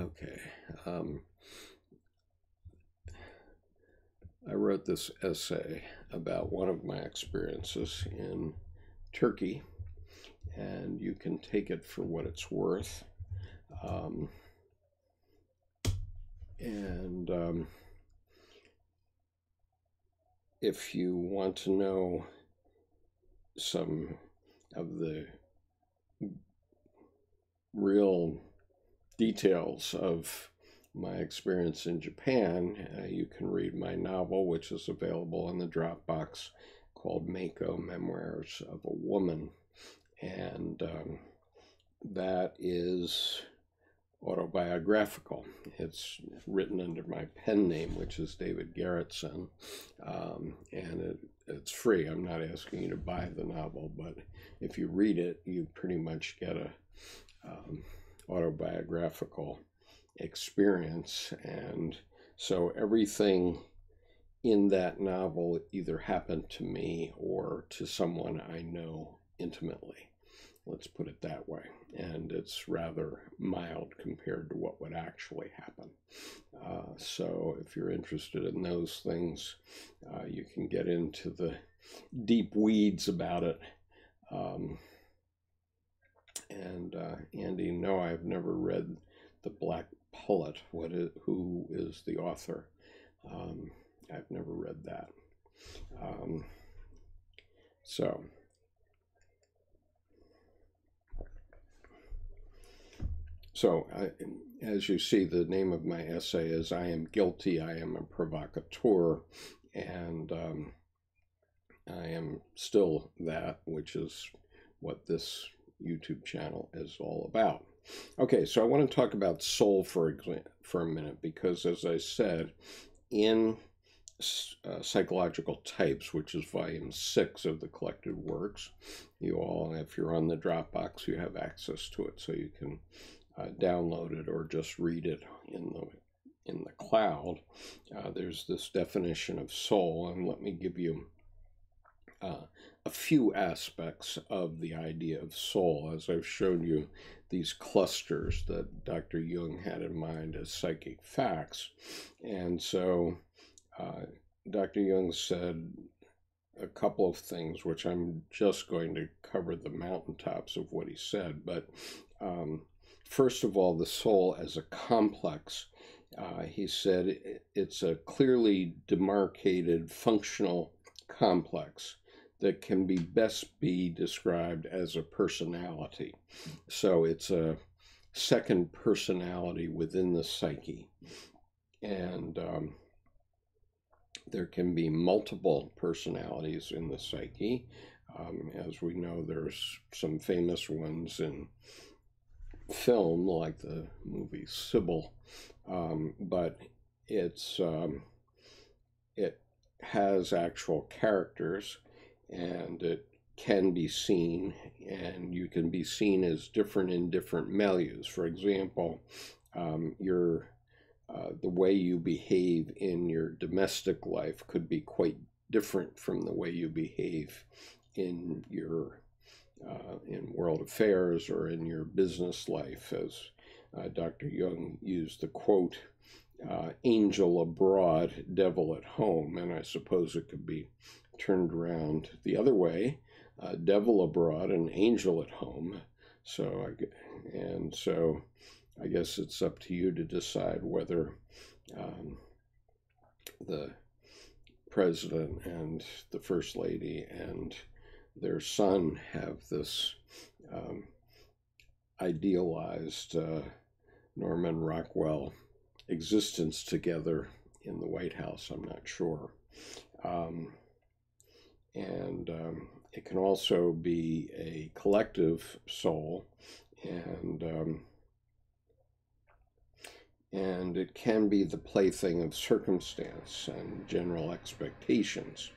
A: Okay. Um, I wrote this essay about one of my experiences in Turkey, and you can take it for what it's worth. Um, and um, if you want to know some of the real details of my experience in Japan, uh, you can read my novel, which is available in the Dropbox called Mako Memoirs of a Woman. And um, that is autobiographical. It's written under my pen name, which is David Garretson, um, and it, it's free. I'm not asking you to buy the novel, but if you read it, you pretty much get a um, autobiographical experience, and so everything in that novel either happened to me or to someone I know intimately. Let's put it that way. And it's rather mild compared to what would actually happen. Uh, so, if you're interested in those things, uh, you can get into the deep weeds about it. Um, and uh, Andy, no, I've never read The Black Pullet. What is, who is the author? Um, I've never read that. Um, so, So, I, as you see, the name of my essay is I Am Guilty, I Am a Provocateur, and um, I am still that, which is what this YouTube channel is all about. Okay, so I want to talk about soul for, for a minute because, as I said, in uh, Psychological Types, which is volume six of the collected works, you all, if you're on the Dropbox, you have access to it, so you can uh, download it or just read it in the in the cloud. Uh, there's this definition of soul, and let me give you uh, a few aspects of the idea of soul, as I've shown you these clusters that Dr. Jung had in mind as psychic facts. And so uh, Dr. Jung said a couple of things, which I'm just going to cover the mountaintops of what he said, but um, first of all, the soul as a complex. Uh, he said it's a clearly demarcated functional complex that can be best be described as a personality. So it's a second personality within the psyche. And um, there can be multiple personalities in the psyche. Um, as we know, there's some famous ones in film like the movie Sybil, um, but it's um, it has actual characters and it can be seen and you can be seen as different in different milieus. For example, um, your uh, the way you behave in your domestic life could be quite different from the way you behave in your uh, in world affairs or in your business life, as uh, Dr. Jung used the quote, uh, angel abroad, devil at home. And I suppose it could be turned around the other way uh, devil abroad and angel at home. So, I, and so I guess it's up to you to decide whether um, the president and the first lady and their son have this um, idealized uh, Norman Rockwell existence together in the White House. I'm not sure. Um, and um, it can also be a collective soul, and um, and it can be the plaything of circumstance and general expectations.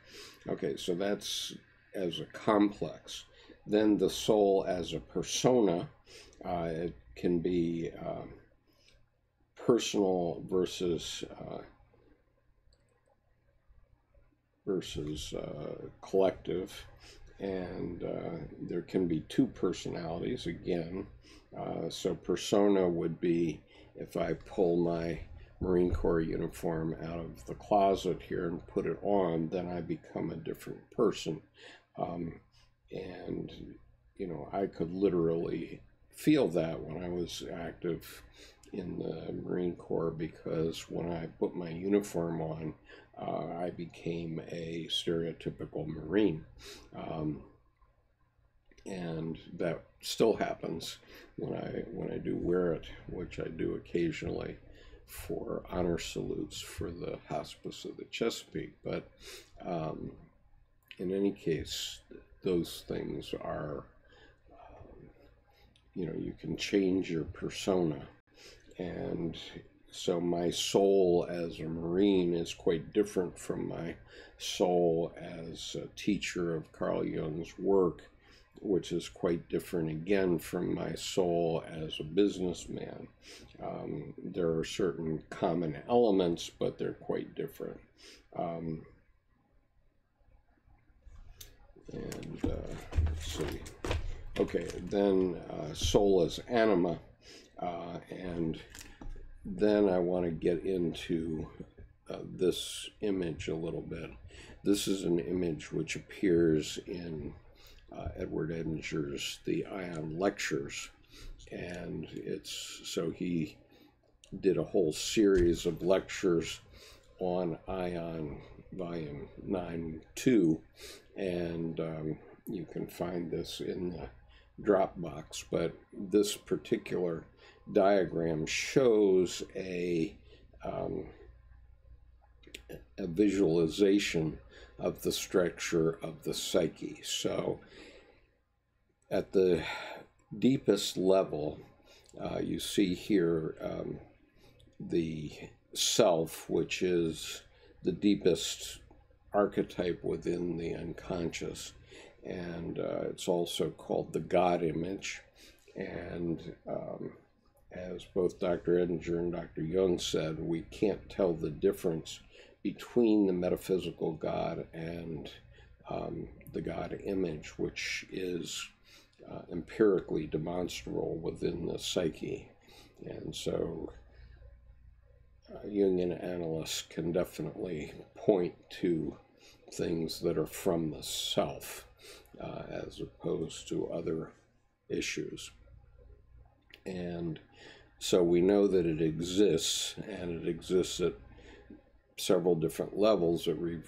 A: Okay, so that's as a complex. Then the soul as a persona, uh, it can be uh, personal versus uh, versus uh, collective, and uh, there can be two personalities again. Uh, so persona would be if I pull my Marine Corps uniform out of the closet here and put it on, then I become a different person. Um, and, you know, I could literally feel that when I was active in the Marine Corps because when I put my uniform on, uh, I became a stereotypical Marine. Um, and that still happens when I when I do wear it, which I do occasionally for honor salutes for the Hospice of the Chesapeake. But um, in any case, those things are, um, you know, you can change your persona. And so my soul as a Marine is quite different from my soul as a teacher of Carl Jung's work, which is quite different again from my soul as a businessman. Um, there are certain common elements, but they're quite different. Um, and uh, let's see. Okay, then uh, soul is anima, uh, and then I want to get into uh, this image a little bit. This is an image which appears in uh, Edward Edinger's The Aion Lectures, and it's so he did a whole series of lectures on Aion, volume 9 2, and um, you can find this in the Dropbox. But this particular diagram shows a, um, a visualization of the structure of the psyche. So at the deepest level, uh, you see here um, the self, which is the deepest archetype within the unconscious. And uh, it's also called the God image. And um, as both Dr. Edinger and Dr. Jung said, we can't tell the difference between the metaphysical God and um, the God image, which is uh, empirically demonstrable within the psyche. And so Jungian analysts can definitely point to things that are from the self uh, as opposed to other issues. And so we know that it exists, and it exists at several different levels. It re-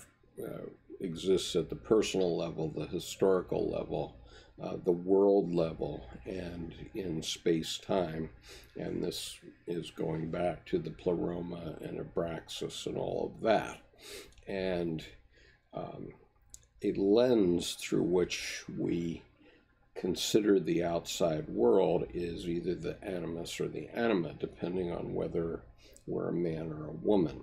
A: uh, exists at the personal level, the historical level, uh, the world level, and in space time. And this is going back to the pleroma and abraxas and all of that. And um, a lens through which we consider the outside world is either the animus or the anima, depending on whether we're a man or a woman.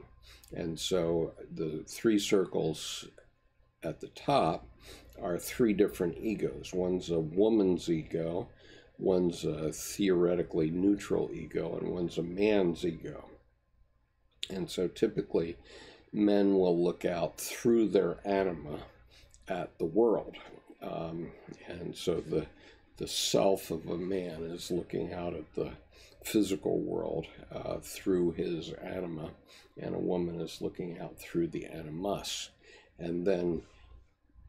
A: And so the three circles at the top are three different egos. One's a woman's ego, one's a theoretically neutral ego, and one's a man's ego. And so typically, men will look out through their anima at the world. Um, and so the the self of a man is looking out at the physical world uh, through his anima, and a woman is looking out through the animus. And then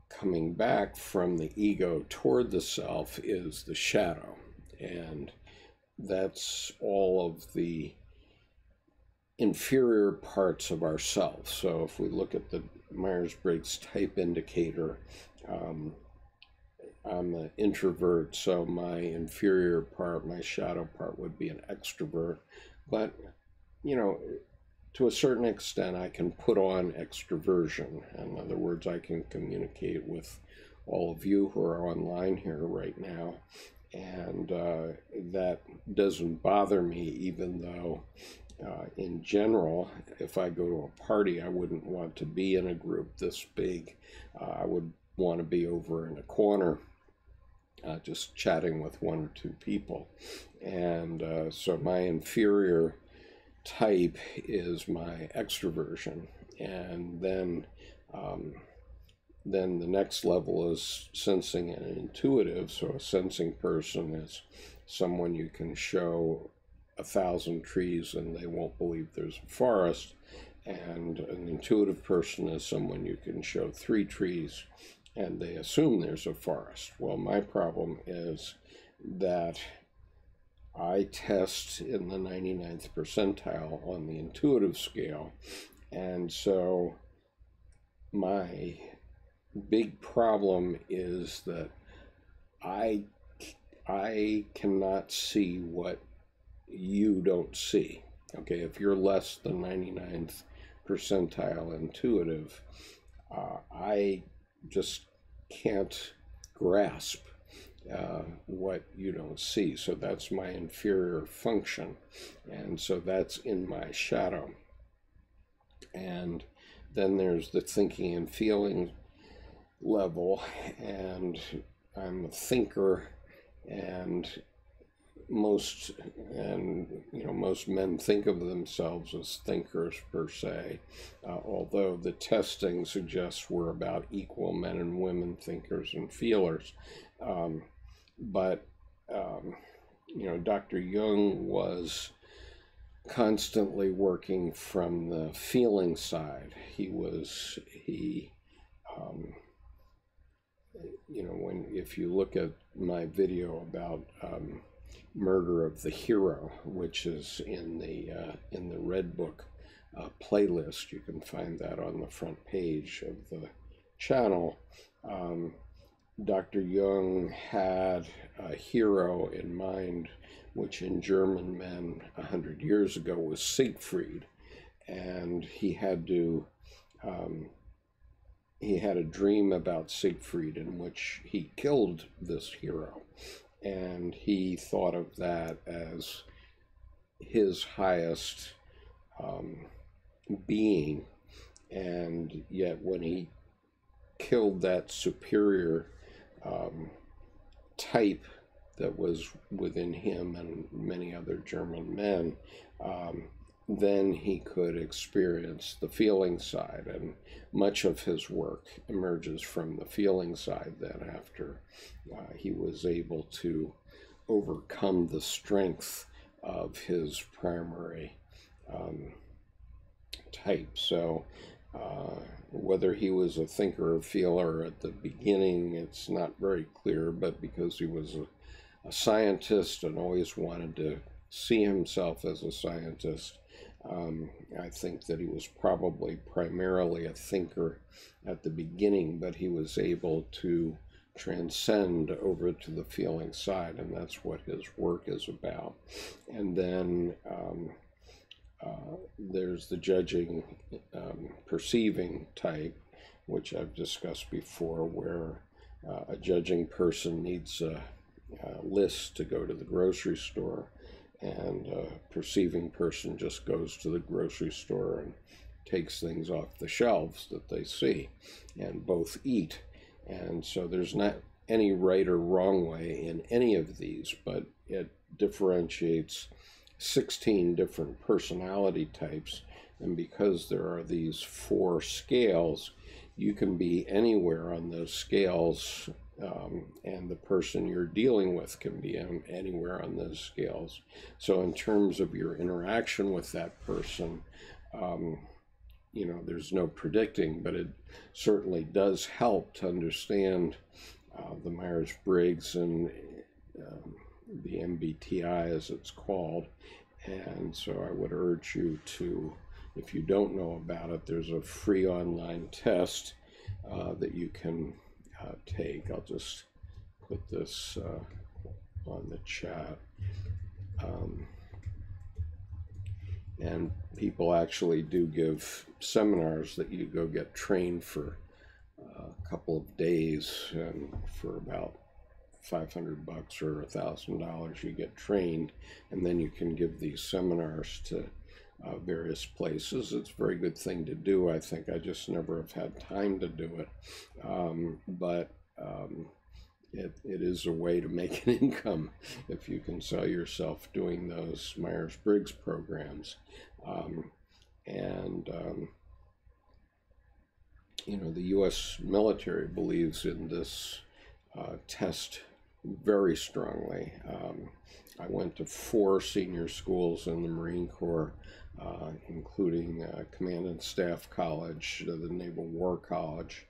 A: coming back from the ego toward the self is the shadow. And that's all of the inferior parts of ourselves. So if we look at the Myers Briggs type indicator, um, I'm an introvert, so my inferior part, my shadow part, would be an extrovert. But, you know, to a certain extent, I can put on extroversion. In other words, I can communicate with all of you who are online here right now. And uh, that doesn't bother me, even though uh, in general, if I go to a party, I wouldn't want to be in a group this big. Uh, I would want to be over in a corner, uh, just chatting with one or two people. And uh, so my inferior type is my extroversion. And then um, then the next level is sensing and intuitive. So a sensing person is someone you can show a thousand trees and they won't believe there's a forest. And an intuitive person is someone you can show three trees and they assume there's a forest. Well, my problem is that I test in the 99th percentile on the intuitive scale. And so my big problem is that I I cannot see what you don't see. Okay, if you're less than 99th percentile intuitive, uh, I just can't grasp uh, what you don't see. So that's my inferior function. And so that's in my shadow. And then there's the thinking and feeling level. And I'm a thinker and most and you know most men think of themselves as thinkers per se uh, although the testing suggests we're about equal men and women thinkers and feelers um, but um, you know, Dr. Jung was constantly working from the feeling side. He was he. Um, you know, when if you look at my video about um, murder of the hero, which is in the uh, in the Red Book uh, playlist, you can find that on the front page of the channel. Um, Dr. Jung had a hero in mind, which in German men a hundred years ago was Siegfried, and he had to. Um, he had a dream about Siegfried in which he killed this hero, and he thought of that as his highest um, being, and yet when he killed that superior um, type that was within him and many other German men, um, then he could experience the feeling side. And much of his work emerges from the feeling side then after uh, he was able to overcome the strength of his primary um, type. So uh, whether he was a thinker or feeler at the beginning, it's not very clear, but because he was a, a scientist and always wanted to see himself as a scientist, um, I think that he was probably primarily a thinker at the beginning, but he was able to transcend over to the feeling side, and that's what his work is about. And then um, uh, there's the judging, um, perceiving type, which I've discussed before, where uh, a judging person needs a, a, list to go to the grocery store, and a perceiving person just goes to the grocery store and takes things off the shelves that they see, and both eat. And so there's not any right or wrong way in any of these, but it differentiates 16 different personality types. And because there are these four scales, you can be anywhere on those scales, um, and the person you're dealing with can be anywhere on those scales. So, in terms of your interaction with that person, um, you know, there's no predicting, but it certainly does help to understand uh, the Myers Briggs and um, the MBTI as it's called. And so I would urge you to, if you don't know about it, there's a free online test uh, that you can uh, take. I'll just put this uh, on the chat. Um, and people actually do give seminars that you go get trained for uh, a couple of days and for about 500 bucks or a thousand dollars you get trained and then you can give these seminars to uh, various places. It's a very good thing to do i think. I just never have had time to do it. Um, but um, it, it is a way to make an [laughs] income if you can sell yourself doing those myers-briggs programs. Um, and um, you know the u.s military believes in this uh, test very strongly. Um, I went to four senior schools in the Marine Corps, uh, including uh, Command and Staff College, the Naval War College,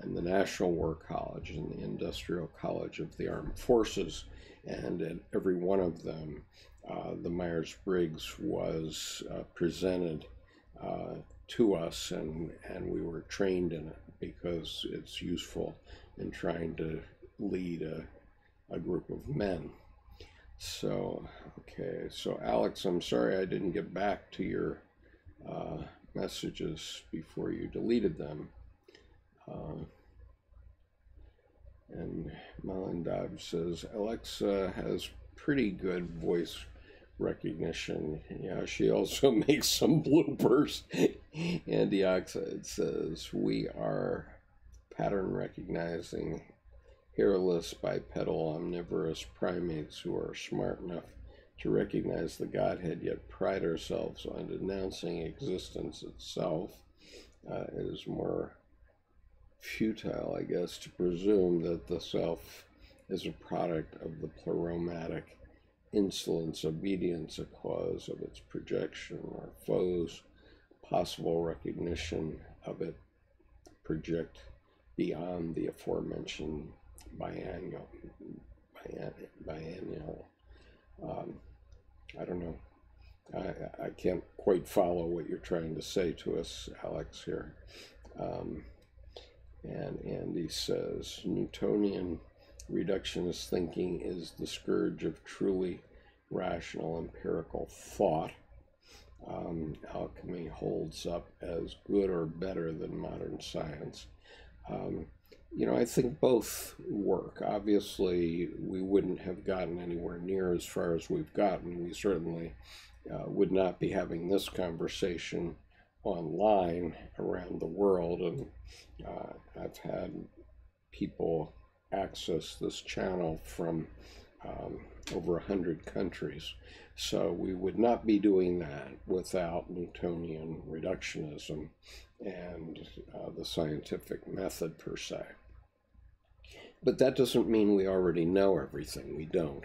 A: and the National War College, and the Industrial College of the Armed Forces. And at every one of them, uh, the Myers Briggs was uh, presented uh, to us, and, and we were trained in it because it's useful in trying to lead a a group of men. So, okay, so Alex, I'm sorry I didn't get back to your uh, messages before you deleted them. Uh, And Malandab says Alexa has pretty good voice recognition. Yeah, she also [laughs] makes some bloopers. Andy Oxide says we are pattern recognizing hairless bipedal omnivorous primates who are smart enough to recognize the Godhead, yet pride ourselves on denouncing existence itself. Uh, it is more futile, I guess, to presume that the self is a product of the pleromatic insolence, obedience, a cause of its projection, or foes, possible recognition of it project beyond the aforementioned biennial, biennial um, I don't know. I, I can't quite follow what you're trying to say to us, Alex, here. Um, and Andy says Newtonian reductionist thinking is the scourge of truly rational empirical thought. Um, alchemy holds up as good or better than modern science. Um, you know, I think both work. Obviously, we wouldn't have gotten anywhere near as far as we've gotten. We certainly uh, would not be having this conversation online around the world. And uh, I've had people access this channel from um, over 100 countries. So we would not be doing that without Newtonian reductionism and uh, the scientific method per se. But that doesn't mean we already know everything. We don't.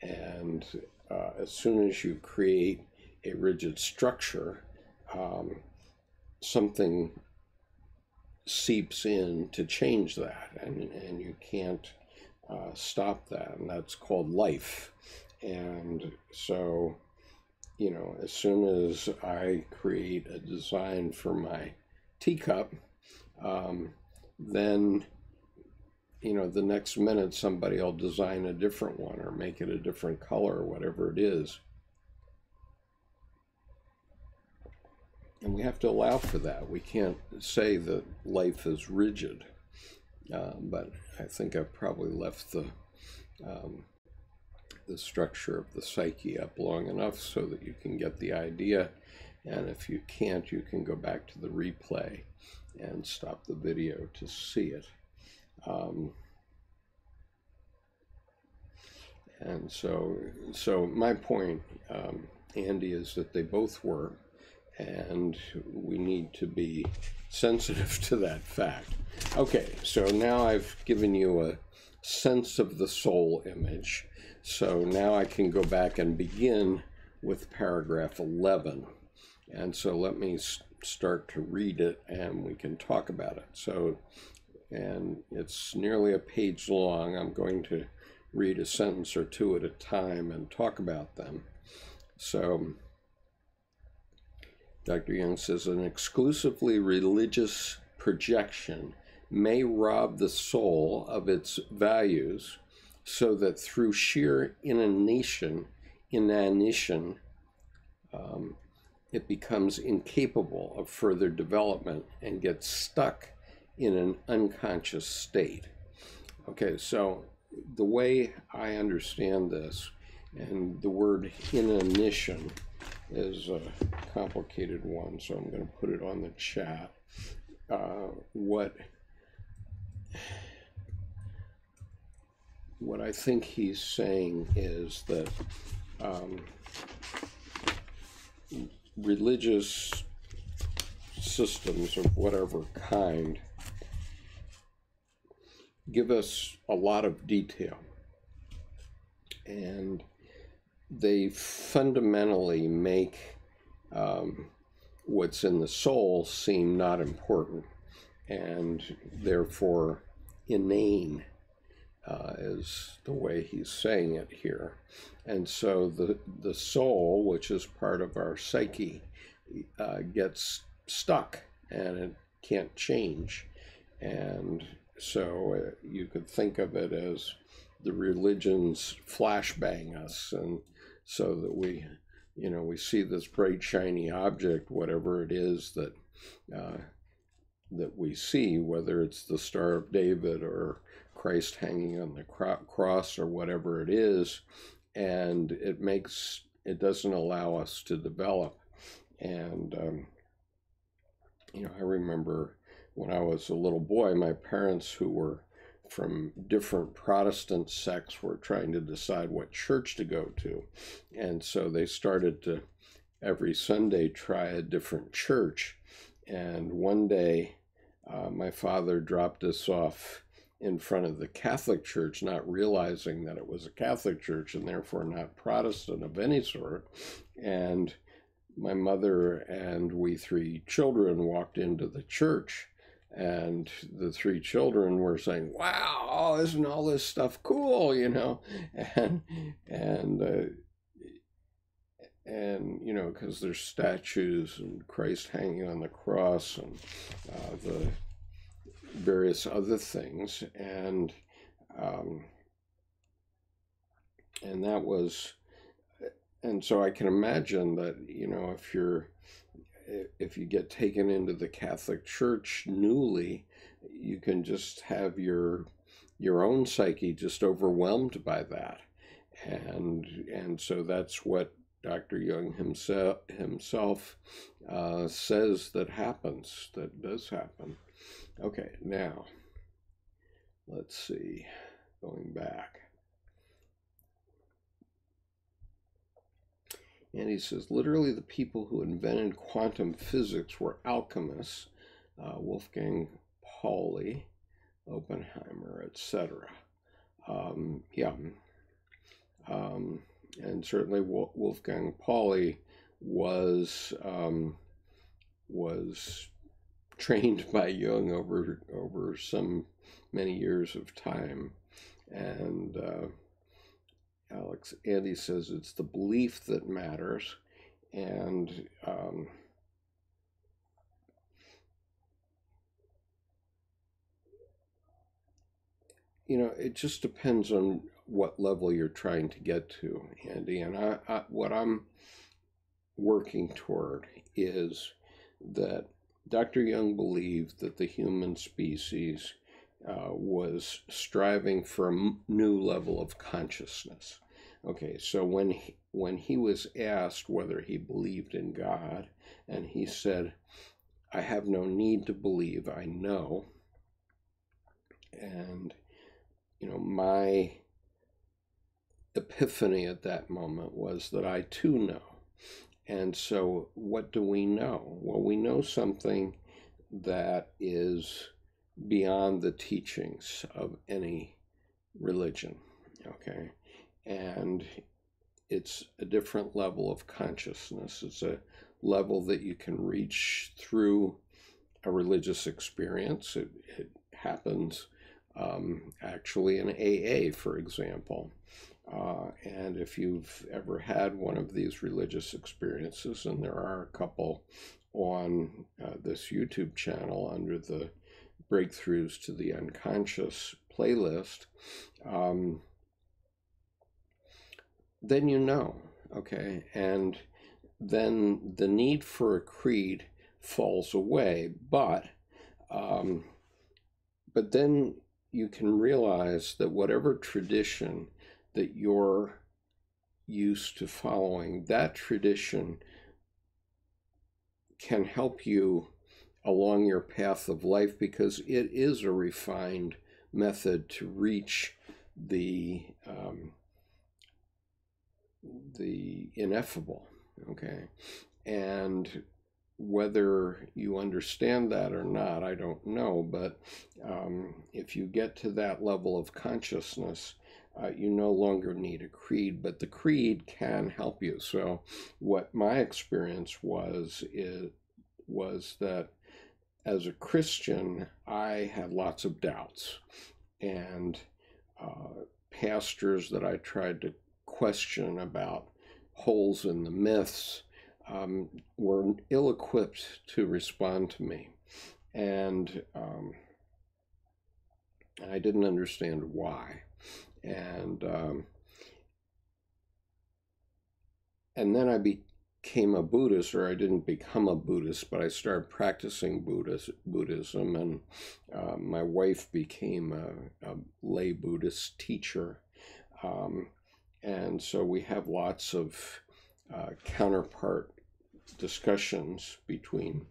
A: And uh, as soon as you create a rigid structure, um, something seeps in to change that, and, and you can't uh, stop that. And that's called life. And so, you know, as soon as I create a design for my teacup, um, then you know, the next minute somebody will design a different one or make it a different color or whatever it is. And we have to allow for that. We can't say that life is rigid. Uh, but I think I've probably left the um, the structure of the psyche up long enough so that you can get the idea. And if you can't, you can go back to the replay and stop the video to see it. Um, and so, so my point, um, Andy, is that they both were, and we need to be sensitive to that fact. Okay, so now I've given you a sense of the soul image. So now I can go back and begin with paragraph 11. And so let me start to read it and we can talk about it. So and it's nearly a page long. I'm going to read a sentence or two at a time and talk about them. So, Dr. Jung says an exclusively religious projection may rob the soul of its values so that through sheer inanition, inanition, um, it becomes incapable of further development and gets stuck in an unconscious state. Okay, so the way I understand this, and the word inanition is a complicated one, so I'm going to put it on the chat. Uh, what what I think he's saying is that um, religious systems of whatever kind give us a lot of detail. And they fundamentally make um, what's in the soul seem not important and therefore inane uh, is the way he's saying it here. And so the, the soul, which is part of our psyche, uh, gets stuck and it can't change. And so uh, you could think of it as the religions flashbang us, and so that we, you know, we see this bright shiny object, whatever it is that uh, that we see, whether it's the Star of David or Christ hanging on the cross or whatever it is, and it makes it doesn't allow us to develop. And um, you know, I remember when I was a little boy, my parents, who were from different Protestant sects, were trying to decide what church to go to, and so they started to every Sunday try a different church. And one day, uh, my father dropped us off in front of the Catholic Church, not realizing that it was a Catholic church and therefore not Protestant of any sort. And my mother and we three children walked into the church and the three children were saying wow isn't all this stuff cool? You know? [laughs] And and uh, and you know because there's statues and christ hanging on the cross and uh, the various other things. And um, and that was and so i can imagine that you know if you're if you get taken into the catholic church newly you can just have your your own psyche just overwhelmed by that and and so that's what Dr. Jung himself himself uh, says that happens, that does happen. Okay, now let's see, going back. And he says, literally, the people who invented quantum physics were alchemists, uh, Wolfgang Pauli, Oppenheimer, etc. Um, yeah. Um, and certainly Wolfgang Pauli was um, was trained [laughs] by Jung over over some many years of time, and uh, Alex Andy says it's the belief that matters, and um, you know it just depends on what level you're trying to get to, Andy. And I, I, what I'm working toward is that Dr. Jung believed that the human species uh, was striving for a new level of consciousness. Okay, so when he, when he was asked whether he believed in God, and he said, "I have no need to believe, I know," and you know my epiphany at that moment was that I too know. And so, what do we know? Well, we know something that is beyond the teachings of any religion, okay? And it's a different level of consciousness. It's a level that you can reach through a religious experience. It, it happens um, actually in AA, for example. Uh, and if you've ever had one of these religious experiences, and there are a couple on uh, this YouTube channel under the Breakthroughs to the Unconscious playlist, um, then you know, okay? And then the need for a creed falls away, but um, but then you can realize that whatever tradition that you're used to following, that tradition can help you along your path of life because it is a refined method to reach the um, the ineffable okay and whether you understand that or not i don't know but um, if you get to that level of consciousness uh, you no longer need a creed, but the creed can help you. So, what my experience was is, was that as a Christian, I had lots of doubts, and uh, pastors that I tried to question about holes in the myths um, were ill equipped to respond to me. And um, I didn't understand why and um, and then I became a Buddhist, or I didn't become a Buddhist, but I started practicing Buddhist, Buddhism, and uh, my wife became a, a lay Buddhist teacher. Um, and so we have lots of uh, counterpart discussions between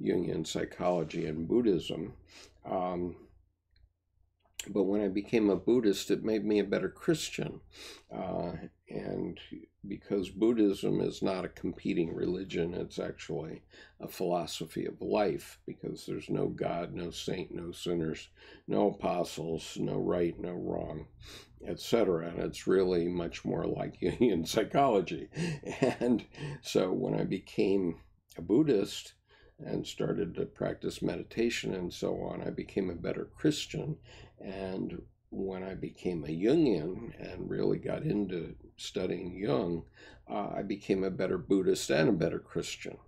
A: Jungian psychology and Buddhism. Um, but when I became a Buddhist, it made me a better Christian. Uh, and because Buddhism is not a competing religion, it's actually a philosophy of life, because there's no God, no saint, no sinners, no apostles, no right, no wrong, etc. And it's really much more like [laughs] Jungian psychology. And so when I became a Buddhist, and started to practice meditation and so on, I became a better Christian. And when I became a Jungian and really got into studying Jung, uh, I became a better Buddhist and a better Christian. [laughs]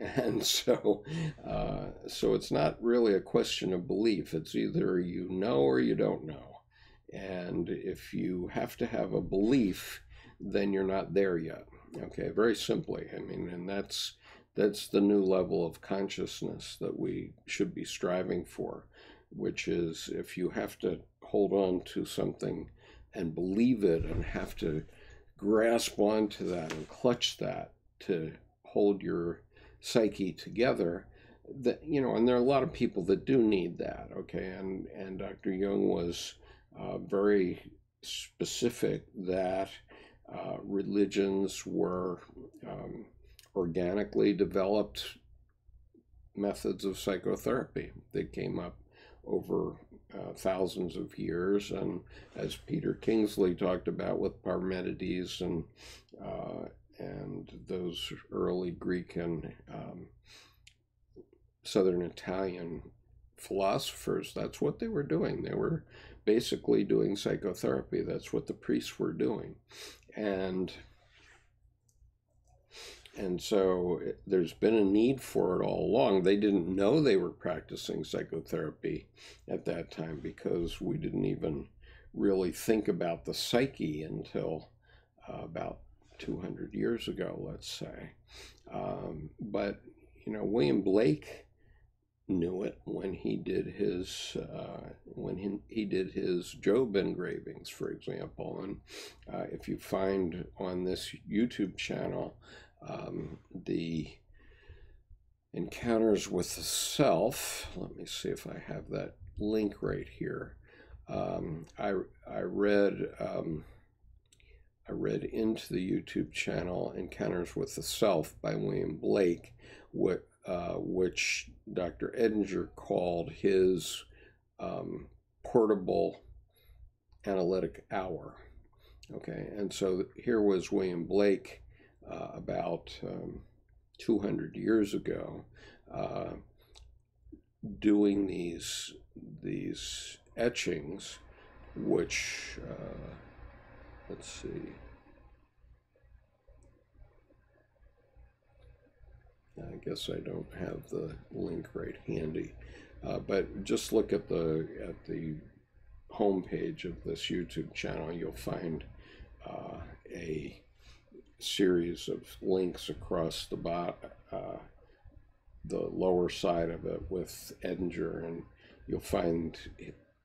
A: And so, uh, so it's not really a question of belief. It's either you know or you don't know. And if you have to have a belief, then you're not there yet. Okay, very simply. I mean, and that's that's the new level of consciousness that we should be striving for, which is if you have to hold on to something and believe it and have to grasp onto that and clutch that to hold your psyche together that you know and there are a lot of people that do need that okay? And and dr jung was uh, very specific that uh, religions were um, organically developed methods of psychotherapy. That came up over uh, thousands of years. And as Peter Kingsley talked about with Parmenides and uh, and those early Greek and um, Southern Italian philosophers, that's what they were doing. They were basically doing psychotherapy. That's what the priests were doing. And and so there's been a need for it all along. They didn't know they were practicing psychotherapy at that time because we didn't even really think about the psyche until uh, about 200 years ago, let's say. Um, but, you know, William Blake knew it when he did his uh, when he, he did his Job engravings, for example. And uh, if you find on this YouTube channel um, the encounters with the self. Let me see if I have that link right here. Um, I I read um, I read into the YouTube channel Encounters with the Self by William Blake, what, uh, which Dr. Edinger called his um, portable analytic hour. Okay, and so here was William Blake uh, about um, 200 years ago uh, doing these these etchings which uh, let's see. I guess I don't have the link right handy uh, but just look at the at the homepage of this YouTube channel. You'll find uh, a series of links across the bot, uh, the lower side of it with Edinger, and you'll find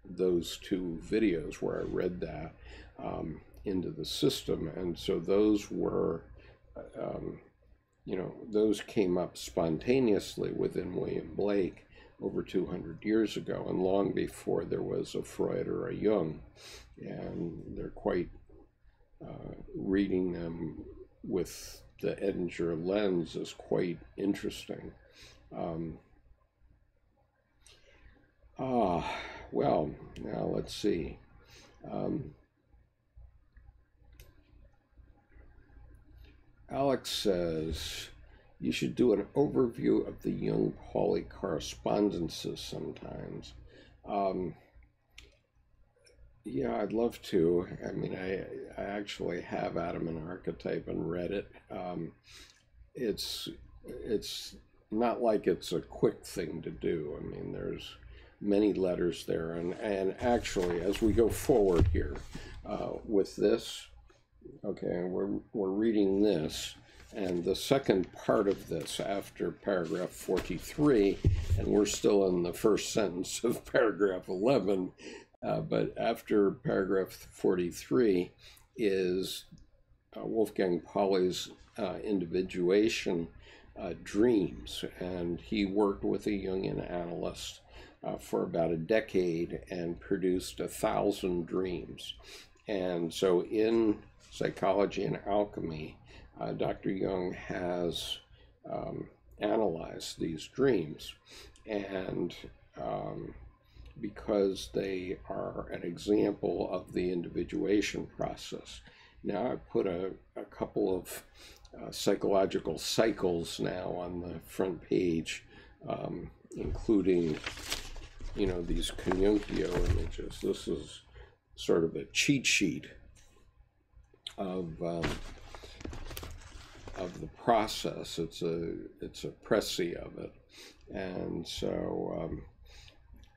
A: those two videos where I read that um, into the system, and so those were. Um, you know, those came up spontaneously within William Blake over 200 years ago and long before there was a Freud or a Jung. And they're quite, uh, reading them with the Edinger lens is quite interesting. Um, ah, well, now let's see. Um, Alex says you should do an overview of the Jung Pauli correspondences sometimes. Um, yeah, I'd love to. I mean, I I actually have Atom and Archetype and read it. Um, it's it's not like it's a quick thing to do. I mean, there's many letters there, and and actually, as we go forward here uh, with this, okay, we're we're reading this. And the second part of this, after paragraph 43, and we're still in the first [laughs] sentence of paragraph 11, uh, but after paragraph 43 is uh, Wolfgang Pauli's uh, individuation uh, dreams. And he worked with a Jungian analyst uh, for about a decade and produced a thousand dreams. And so in Psychology and Alchemy, Dr. Jung has um, analyzed these dreams. And um, because they are an example of the individuation process. Now I put a, a couple of uh, psychological cycles now on the front page, um, including, you know, these coniunctio images. This is sort of a cheat sheet of um, of the process. It's a it's a précis of it, and so um,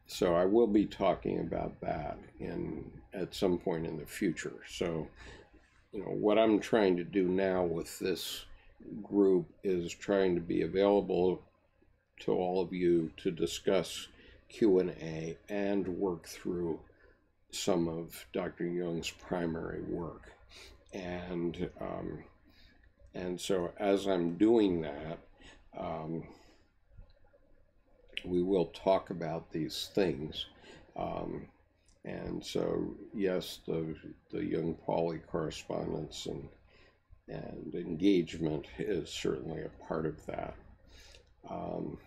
A: so I will be talking about that in at some point in the future. So you know what I'm trying to do now with this group is trying to be available to all of you to discuss Q&A and work through some of Dr. Jung's primary work. And um, and so as I'm doing that, um, we will talk about these things. Um, and so, yes, the, the Jung Pauli correspondence and, and engagement is certainly a part of that. Um,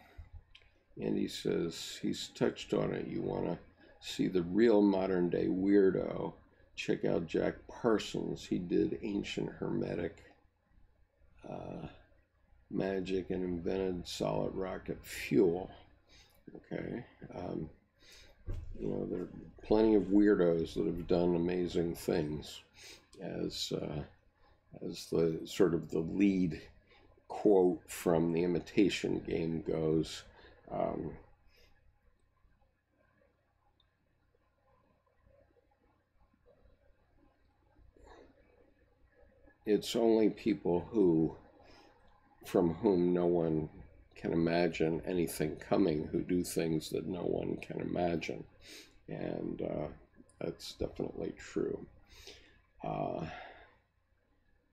A: and he says he's touched on it. You want to see the real modern day weirdo? Check out Jack Parsons. He did ancient hermetic uh, magic and invented solid rocket fuel. Okay. Um, you know, there are plenty of weirdos that have done amazing things, as uh, as the sort of the lead quote from the Imitation Game goes. Um, it's only people who, from whom no one can imagine anything coming who do things that no one can imagine. And uh, that's definitely true. Uh,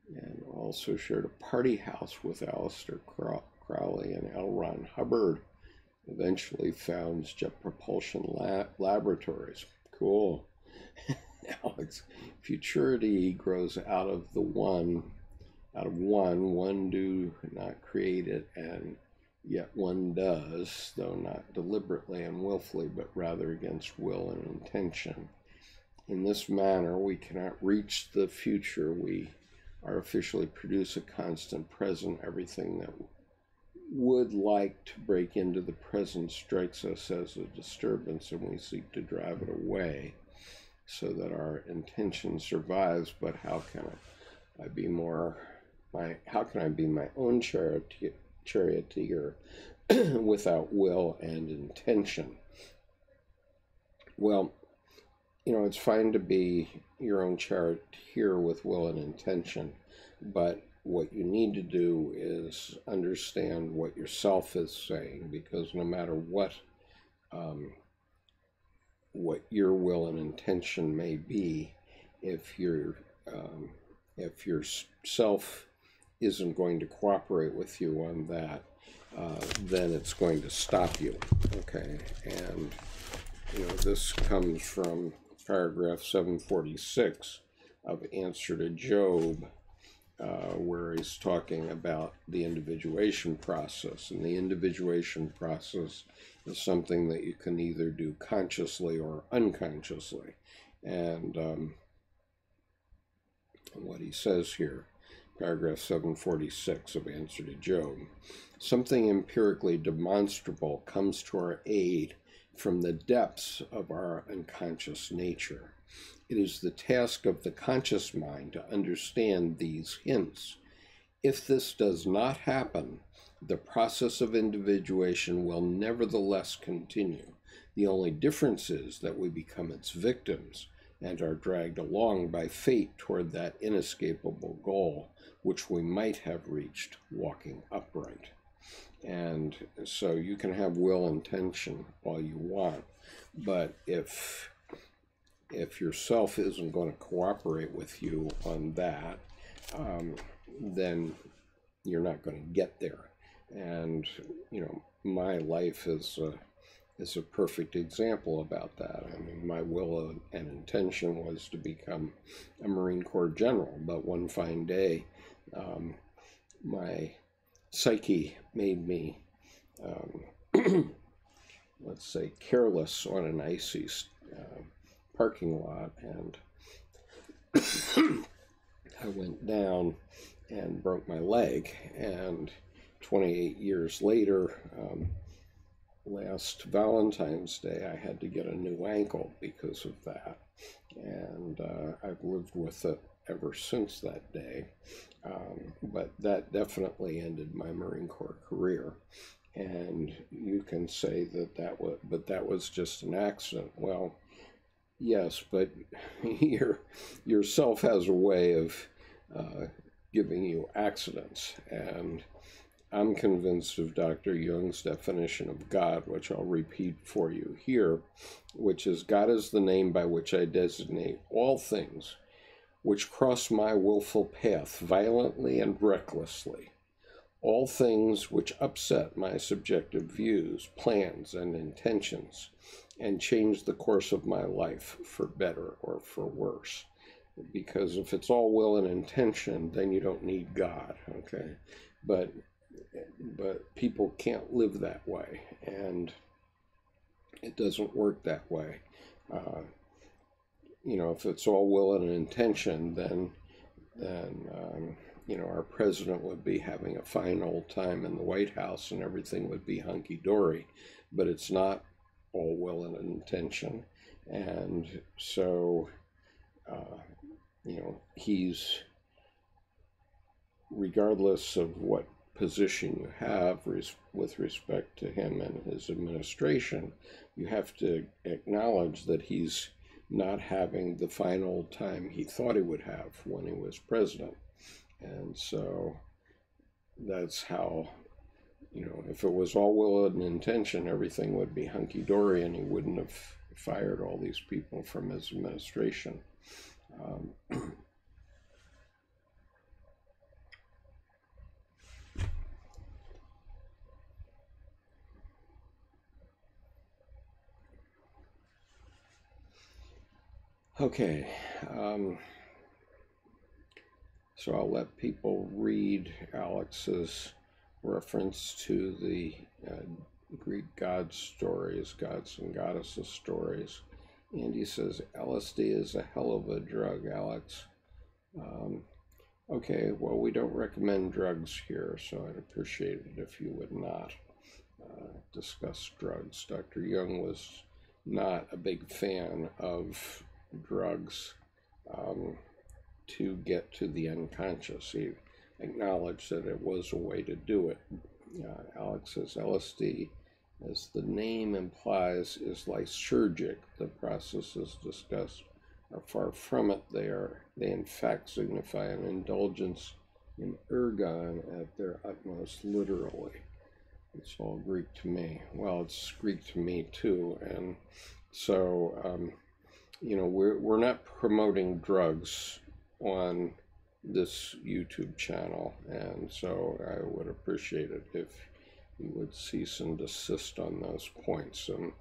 A: and also shared a party house with Aleister Crowley and L. Ron Hubbard. Eventually founds Jet Propulsion La- Laboratories. Cool. [laughs] Alex, futurity grows out of the one, out of one, one do not create it, and Yet one does, though not deliberately and willfully, but rather against will and intention. In this manner, we cannot reach the future. We artificially produce a constant present. Everything that would like to break into the present strikes us as a disturbance, and we seek to drive it away so that our intention survives. But how can I be more? My how can I be my own charity? Charioteer [clears throat] without will and intention. Well, you know, it's fine to be your own charioteer with will and intention, but what you need to do is understand what yourself is saying, because no matter what um, what your will and intention may be, if your um, if your self isn't going to cooperate with you on that, uh, then it's going to stop you. Okay, and you know this comes from paragraph 746 of Answer to Job, uh, where he's talking about the individuation process. And the individuation process is something that you can either do consciously or unconsciously. And um, what he says here paragraph 746 of Answer to Job. Something empirically demonstrable comes to our aid from the depths of our unconscious nature. It is the task of the conscious mind to understand these hints. If this does not happen, the process of individuation will nevertheless continue. The only difference is that we become its victims and are dragged along by fate toward that inescapable goal which we might have reached walking upright. And so you can have will and intention all you want, but if if yourself isn't going to cooperate with you on that, um, then you're not going to get there. And you know, my life is a, is a perfect example about that. I mean, my will and intention was to become a Marine Corps general, but one fine day, um, my psyche made me, um, [clears throat] let's say, careless on an icy uh, parking lot, and [clears throat] I went down and broke my leg. And 28 years later, um, last Valentine's Day, I had to get a new ankle because of that. And uh, I've lived with it ever since that day. Um, but that definitely ended my Marine Corps career. And you can say that that was, but that was just an accident. Well, yes, but [laughs] your yourself has a way of uh, giving you accidents, and I'm convinced of Dr. Jung's definition of God, which I'll repeat for you here, which is God is the name by which I designate all things which cross my wilful path violently and recklessly, all things which upset my subjective views, plans, and intentions, and change the course of my life for better or for worse. Because if it's all will and intention, then you don't need God, okay? But but people can't live that way, and it doesn't work that way. Uh, you know, if it's all will and intention, then then um, you know our president would be having a fine old time in the White House and everything would be hunky dory, but it's not all will and intention, and so uh, you know he's regardless of what position you have res- with respect to him and his administration, you have to acknowledge that he's not having the final time he thought he would have when he was president. And so that's how, you know, if it was all will and intention, everything would be hunky dory and he wouldn't have fired all these people from his administration. Um, [clears throat] Okay. Um, so I'll let people read Alex's reference to the uh, Greek god stories, gods and goddesses stories. And he says, LSD is a hell of a drug, Alex. Um, okay, well, we don't recommend drugs here, so I'd appreciate it if you would not uh, discuss drugs. Dr. Jung was not a big fan of drugs um, to get to the unconscious. He acknowledged that it was a way to do it. Uh, Alex says LSD, as the name implies, is lysergic. The processes discussed are far from it. They are they in fact signify an indulgence in ergon at their utmost literally. It's all Greek to me. Well, it's Greek to me too, and so um, you know, we're, we're not promoting drugs on this YouTube channel, and so I would appreciate it if you would cease and desist on those points. And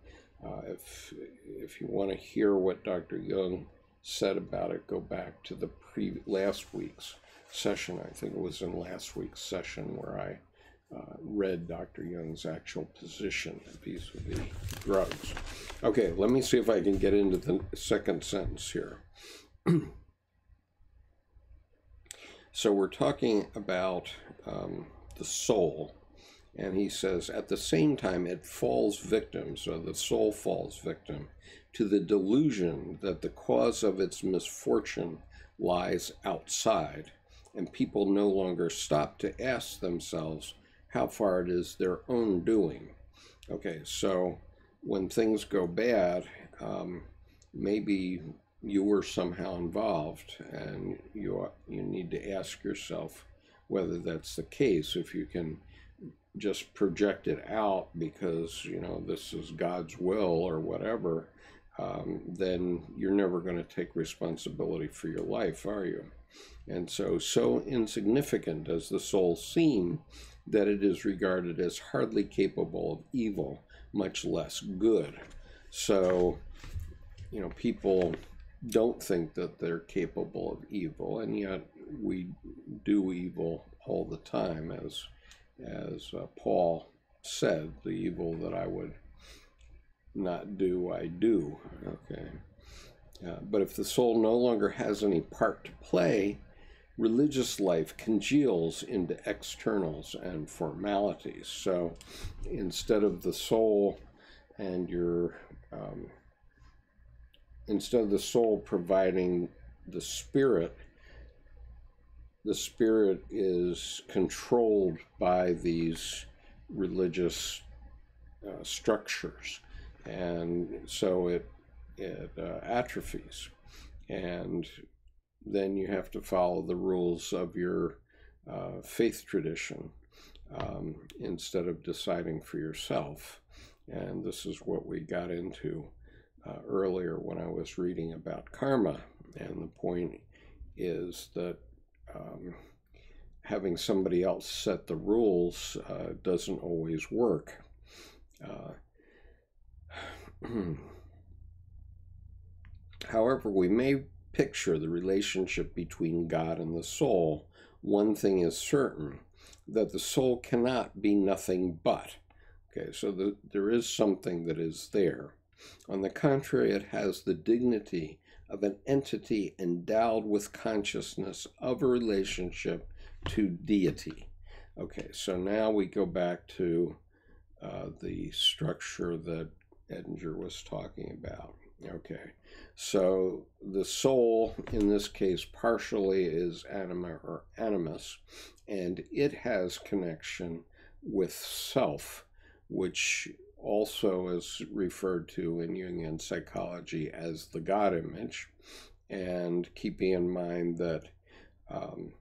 A: uh, if if you want to hear what Dr. Jung said about it, go back to the pre last week's session. I think it was in last week's session where I uh, read Dr. Jung's actual position vis-a-vis drugs. Okay, let me see if I can get into the second sentence here. [clears throat] so we're talking about um, the soul, and he says, at the same time, it falls victim, so the soul falls victim, to the delusion that the cause of its misfortune lies outside, and people no longer stop to ask themselves how far it is their own doing. Okay, so when things go bad, um, maybe you were somehow involved, and you you need to ask yourself whether that's the case. If you can just project it out because you know this is God's will or whatever, um, then you're never going to take responsibility for your life, are you? And so, so insignificant does the soul seem that it is regarded as hardly capable of evil, much less good. So, you know, people don't think that they're capable of evil, and yet we do evil all the time, as as uh, Paul said, the evil that I would not do, I do. Okay. Uh, but if the soul no longer has any part to play, religious life congeals into externals and formalities. So instead of the soul and your, um, instead of the soul providing the spirit, the spirit is controlled by these religious uh, structures. And so it, it uh, atrophies. And then you have to follow the rules of your uh, faith tradition um, instead of deciding for yourself. And this is what we got into uh, earlier when I was reading about karma. And the point is that um, having somebody else set the rules uh, doesn't always work. Uh, [clears throat] however, we may picture the relationship between God and the soul, one thing is certain that the soul cannot be nothing but. Okay, so the, there is something that is there. On the contrary, it has the dignity of an entity endowed with consciousness of a relationship to deity. Okay, so now we go back to uh, the structure that Edinger was talking about. Okay, so the soul, in this case, partially is anima or animus, and it has connection with self, which also is referred to in Jungian psychology as the God image. And keeping in mind that um,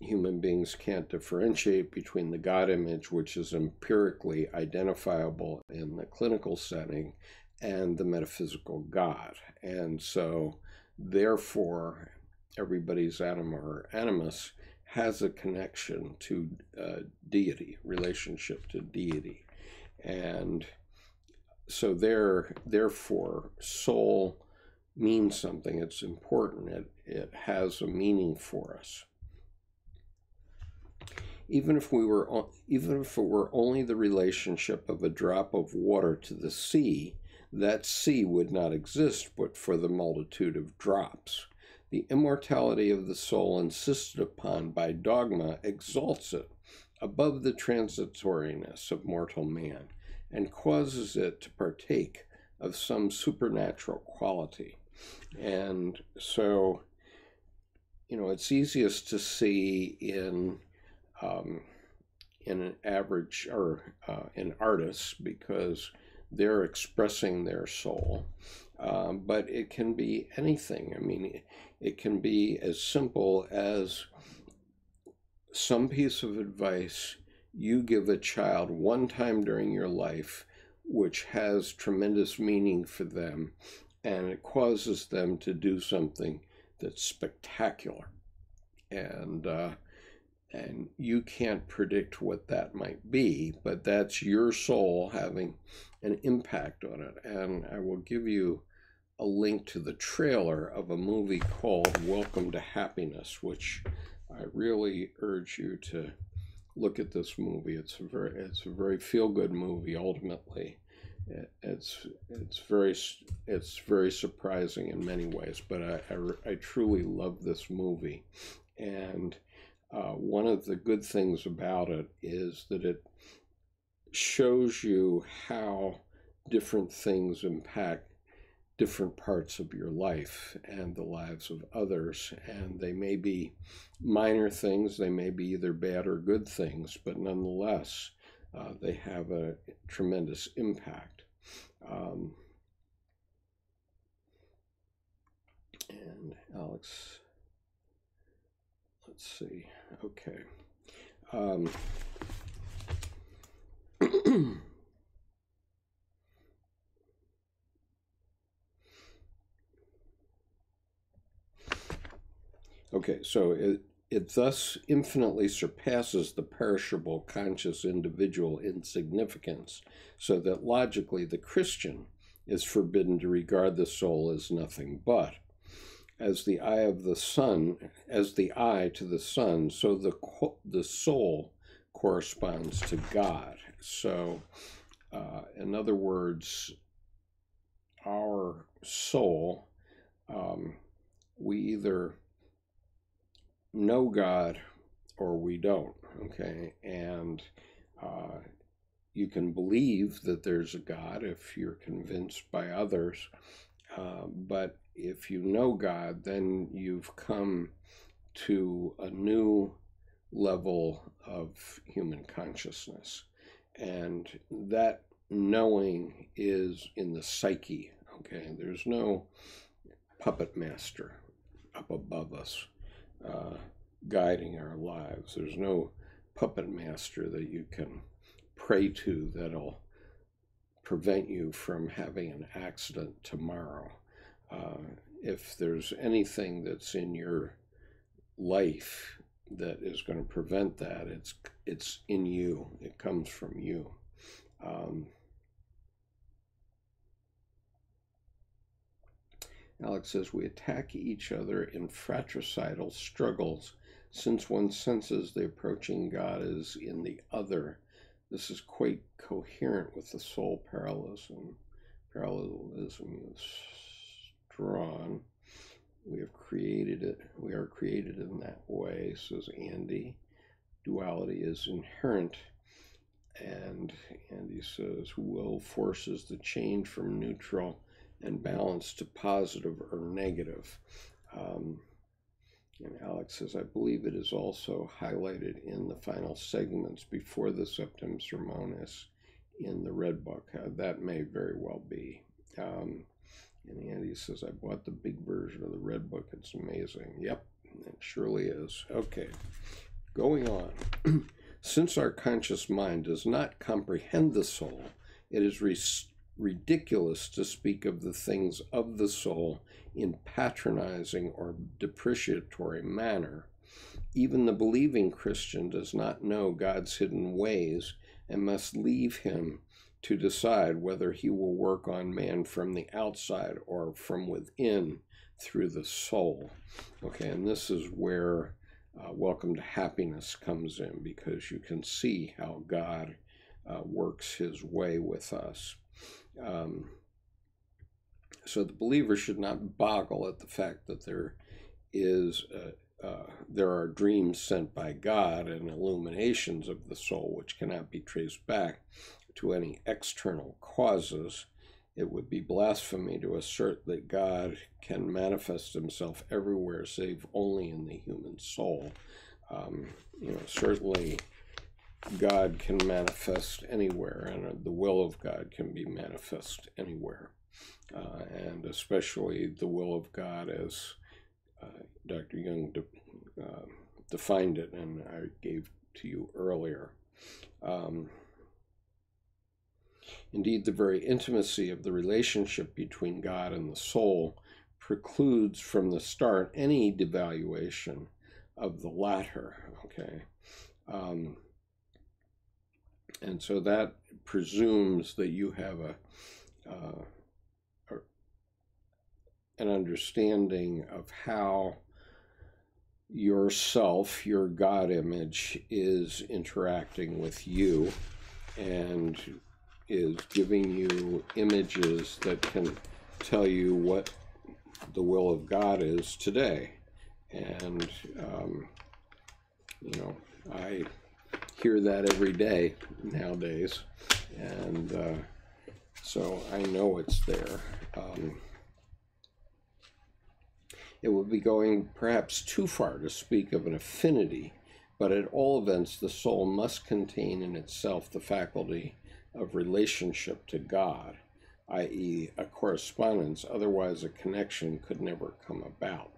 A: human beings can't differentiate between the God image, which is empirically identifiable in the clinical setting, and the metaphysical God. And so, therefore, everybody's anima or animus has a connection to uh, deity, relationship to deity. And so, there, therefore, soul means something. It's important. It, it has a meaning for us even if we were even if it were only the relationship of a drop of water to the sea that sea would not exist but for the multitude of drops. The immortality of the soul insisted upon by dogma exalts it above the transitoriness of mortal man and causes it to partake of some supernatural quality. And so, you know, it's easiest to see in um, in an average or uh, in artists because they're expressing their soul. Um, but it can be anything. I mean, it can be as simple as some piece of advice you give a child one time during your life, which has tremendous meaning for them, and it causes them to do something that's spectacular. And uh, and you can't predict what that might be, but that's your soul having an impact on it. And I will give you a link to the trailer of a movie called Welcome to Happiness, which I really urge you to look at this movie. It's a very it's a very feel good movie. Ultimately, it's it's very it's very surprising in many ways. But I I, I truly love this movie, and uh, one of the good things about it is that it shows you how different things impact different parts of your life and the lives of others. And they may be minor things, they may be either bad or good things, but nonetheless, uh, they have a tremendous impact. Um, And Alex, let's see. Okay. Um, [clears throat] okay, so it, it thus infinitely surpasses the perishable conscious individual in significance, so that logically the Christian is forbidden to regard the soul as nothing but. As the eye of the sun, as the eye to the sun, so the the soul corresponds to God. So, uh, in other words, our soul, um, we either know God or we don't. Okay, and uh, you can believe that there's a God if you're convinced by others, uh, but if you know God, then you've come to a new level of human consciousness. And that knowing is in the psyche. Okay, there's no puppet master up above us uh, guiding our lives. There's no puppet master that you can pray to that'll prevent you from having an accident tomorrow. Uh, if there's anything that's in your life that is going to prevent that, it's it's in you. It comes from you. Um, Alex says, We attack each other in fratricidal struggles since one senses the approaching God is in the other. This is quite coherent with the soul parallelism. Parallelism is drawn. We have created it. We are created in that way, says Andy. Duality is inherent. And Andy says, will forces the change from neutral and balance to positive or negative. Um, and Alex says, I believe it is also highlighted in the final segments before the Septem Sermones in the Red Book. Uh, that may very well be. Um, and Andy says, I bought the big version of the Red Book. It's amazing. Yep, it surely is. Okay, going on. [clears throat] Since our conscious mind does not comprehend the soul, it is ridiculous to speak of the things of the soul in patronizing or depreciatory manner. Even the believing Christian does not know God's hidden ways and must leave him to decide whether he will work on man from the outside or from within through the soul. Okay, and this is where uh, Welcome to Happiness comes in because you can see how God uh, works his way with us. Um, so the believer should not boggle at the fact that there is uh, uh, there are dreams sent by God and illuminations of the soul which cannot be traced back to any external causes. It would be blasphemy to assert that God can manifest himself everywhere save only in the human soul. Um, you know, certainly God can manifest anywhere, and the will of God can be manifest anywhere. Uh, and especially the will of God as uh, Dr. Jung de, uh, defined it, and I gave to you earlier. Um, indeed, the very intimacy of the relationship between God and the soul precludes from the start any devaluation of the latter. Okay. Um, and so that presumes that you have a, uh, a an understanding of how yourself, your God image, is interacting with you and is giving you images that can tell you what the will of God is today. And, um, you know, I hear that every day nowadays, and uh, so I know it's there. Um, it would be going perhaps too far to speak of an affinity, but at all events, the soul must contain in itself the faculty of relationship to God. i.e., a correspondence. Otherwise, a connection could never come about.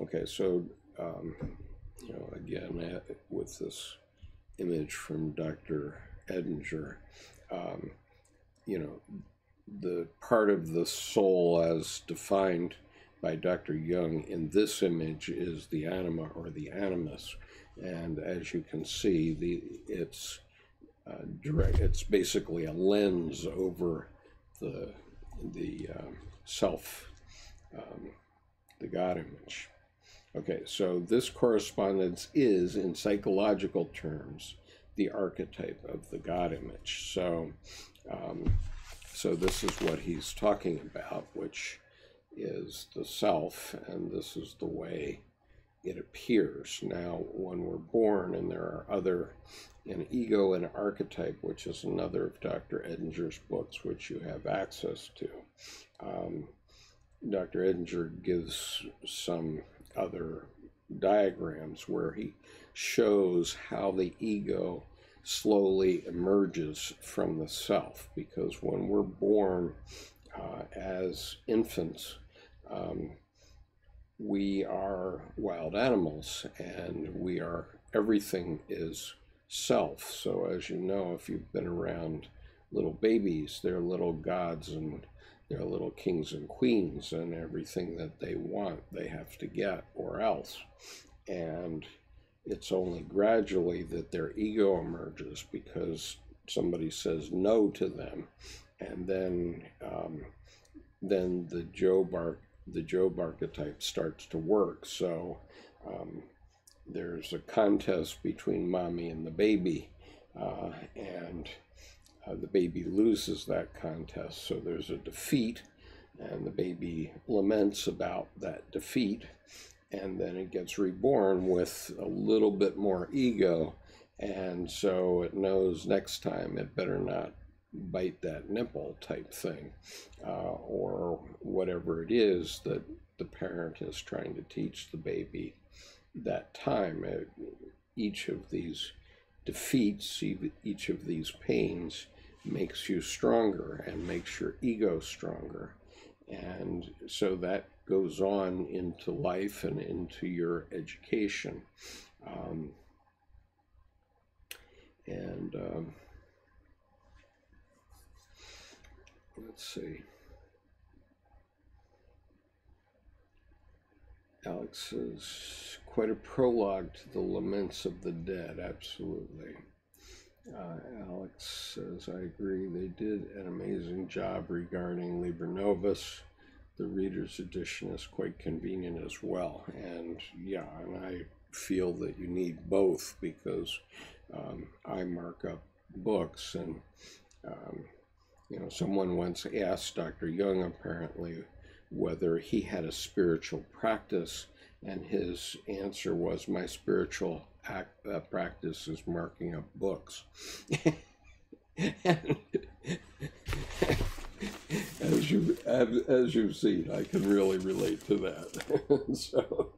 A: Okay, so um, you know, again, uh, with this image from Dr. Edinger, um, you know, the part of the soul as defined by Dr. Jung in this image is the anima or the animus. And as you can see, the it's direct. It's basically a lens over the the um, self, um, the God image. Okay, so this correspondence is, in psychological terms, the archetype of the God image. So, um, so this is what he's talking about, which is the self, and this is the way it appears. Now, when we're born, and there are other, an ego and archetype, which is another of Dr. Edinger's books, which you have access to. Um, Dr. Edinger gives some other diagrams where he shows how the ego slowly emerges from the self because when we're born uh, as infants um, we are wild animals and we are everything is self so as you know if you've been around little babies they're little gods and they're little kings and queens, and everything that they want, they have to get, or else. And it's only gradually that their ego emerges because somebody says no to them, and then um, then the Joe arc, the Job archetype starts to work. So um, there's a contest between mommy and the baby, uh, and uh, the baby loses that contest, so there's a defeat, and the baby laments about that defeat, and then it gets reborn with a little bit more ego, and so it knows next time it better not bite that nipple type thing, uh, or whatever it is that the parent is trying to teach the baby that time. Each of these defeats, each of these pains, makes you stronger and makes your ego stronger. And so that goes on into life and into your education. Um, and um, let's see. Alex says, quite a prologue to the laments of the dead, absolutely. Uh, Alex says, I agree. They did an amazing job regarding Liber Novus. The reader's edition is quite convenient as well. And yeah, and I feel that you need both because um, I mark up books. And, um, you know, someone once asked Dr. Jung apparently whether he had a spiritual practice. And his answer was, My spiritual act, uh, practice is marking up books. [laughs] as you as you've seen, I can really relate to that. [laughs] so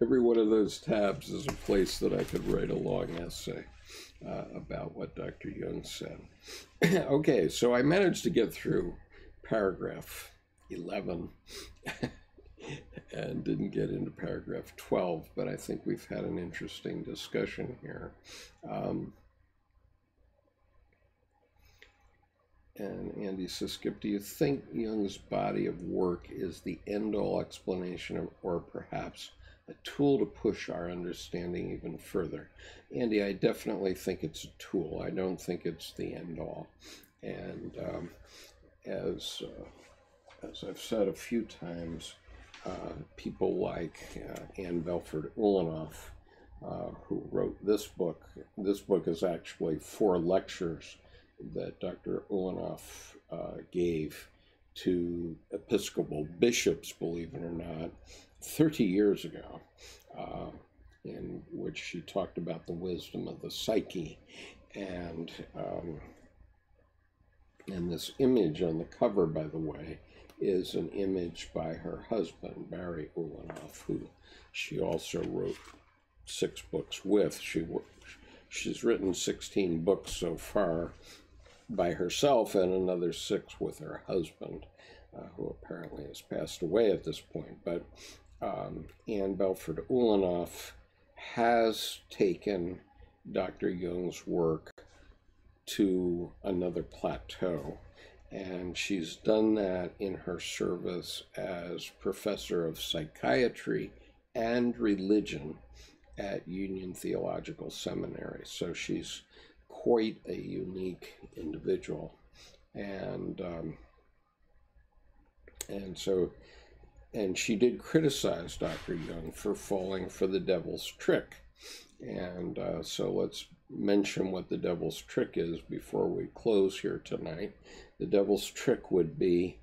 A: every one of those tabs is a place that I could write a long essay uh, about what Dr. Jung said. [clears throat] okay, so I managed to get through paragraph eleven [laughs] and didn't get into paragraph 12, but I think we've had an interesting discussion here. Um, and Andy says, Skip, do you think Jung's body of work is the end all explanation of, or perhaps a tool to push our understanding even further? Andy, I definitely think it's a tool. I don't think it's the end all. And um, as, uh, as I've said a few times, uh, people like uh, Anne Belford Ulanov, uh, who wrote this book. This book is actually four lectures that Dr. Ulanov uh, gave to Episcopal bishops, believe it or not, 30 years ago, uh, in which she talked about the wisdom of the psyche. And, um, and this image on the cover, by the way, is an image by her husband, Barry Ulanov, who she also wrote six books with. She she's written 16 books so far, by herself and another six with her husband, uh, who apparently has passed away at this point. But um, Anne Belford Ulanov has taken Dr. Jung's work to another plateau. And she's done that in her service as professor of psychiatry and religion at Union Theological Seminary. So she's quite a unique individual. And um, and so and she did criticize Dr. Jung for falling for the devil's trick. And uh, so let's mention what the devil's trick is before we close here tonight. The devil's trick would be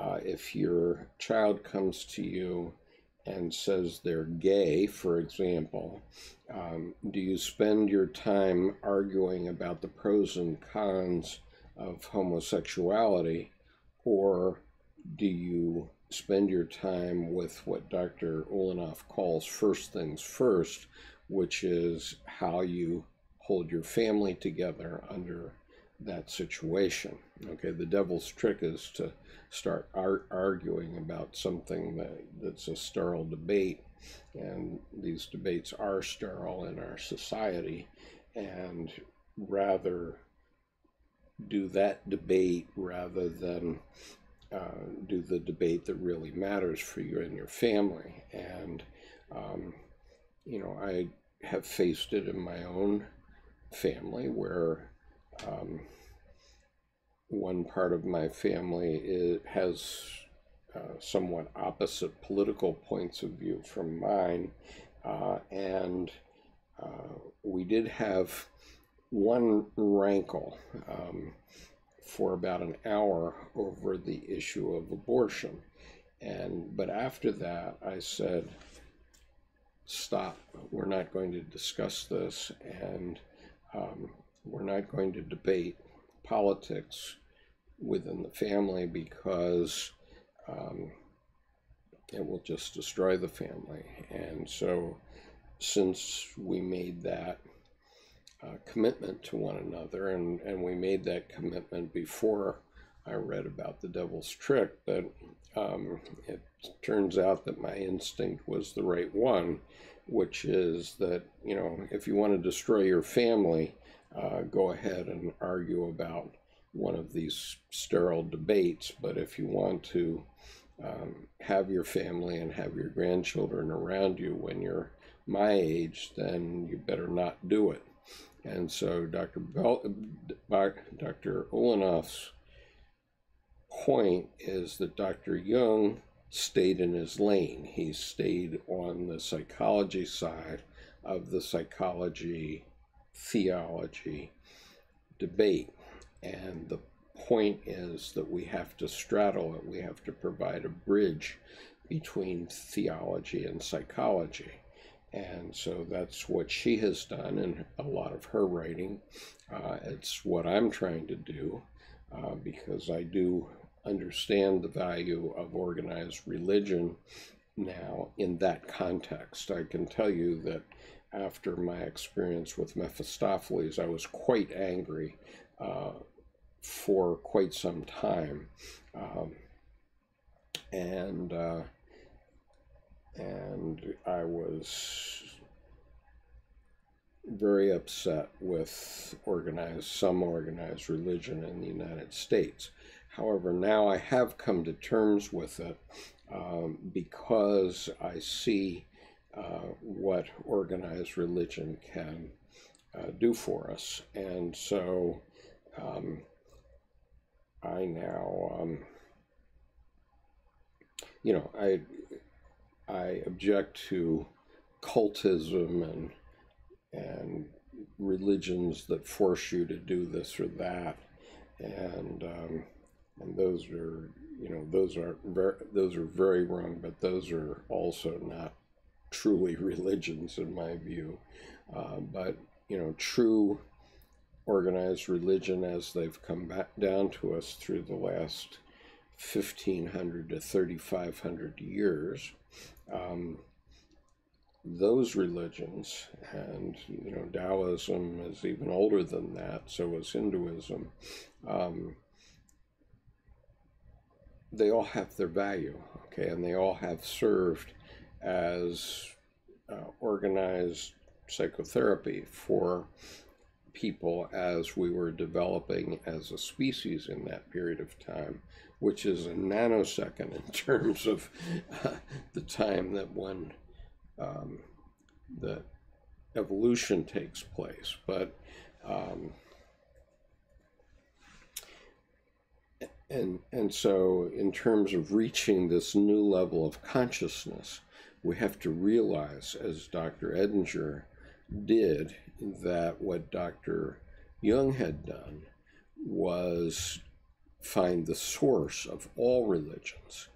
A: uh, if your child comes to you and says they're gay, for example, um, do you spend your time arguing about the pros and cons of homosexuality, or do you spend your time with what Dr. Ulanov calls first things first, which is how you hold your family together under that situation. Okay, the devil's trick is to start ar- arguing about something that, that's a sterile debate, and these debates are sterile in our society, and rather do that debate rather than uh, do the debate that really matters for you and your family. And, um, you know, I have faced it in my own family where um, one part of my family is, has uh, somewhat opposite political points of view from mine. Uh, and uh, we did have one rankle. Um, for about an hour over the issue of abortion. And but after that, I said, "Stop! We're not going to discuss this, and um, we're not going to debate politics within the family because um, it will just destroy the family." And so, since we made that uh, commitment to one another, and, and we made that commitment before I read about the devil's trick. But um, it turns out that my instinct was the right one, which is that you know if you want to destroy your family, uh, go ahead and argue about one of these sterile debates. But if you want to um, have your family and have your grandchildren around you when you're my age, then you better not do it. And so Dr. Bel- Dr. Ulanov's point is that Dr. Jung stayed in his lane. He stayed on the psychology side of the psychology theology debate. And the point is that we have to straddle it, we have to provide a bridge between theology and psychology. And so that's what she has done in a lot of her writing. Uh, it's what I'm trying to do uh, because I do understand the value of organized religion now in that context. I can tell you that after my experience with Mephistopheles, I was quite angry uh, for quite some time. Um, and uh, and I was very upset with organized some organized religion in the United States. However, now I have come to terms with it um, because I see uh, what organized religion can uh, do for us, and so um, I now, um, you know, I I object to cultism and and religions that force you to do this or that, and um, and those are you know those are very those are very wrong, but those are also not truly [laughs] religions in my view. Uh, but you know, true organized religion as they've come back down to us through the last 1500 to 3500 years um, those religions, and you know, Taoism is even older than that, so is Hinduism. Um, they all have their value, okay, and they all have served as uh, organized psychotherapy for people as we were developing as a species in that period of time, which is a nanosecond in terms of uh, the time that one um, that evolution takes place. But um, and and so in terms of reaching this new level of consciousness, we have to realize, as Dr. Edinger did, that what Dr. Jung had done was find the source of all religions.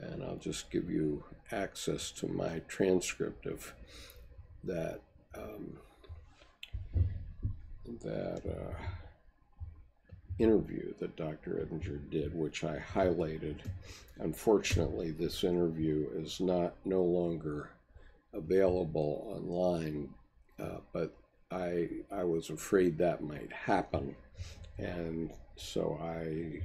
A: And I'll just give you access to my transcript of that um, that uh, interview that Dr. Edinger did, which I highlighted. Unfortunately, this interview is not no longer available online, uh, but I I was afraid that might happen, and so I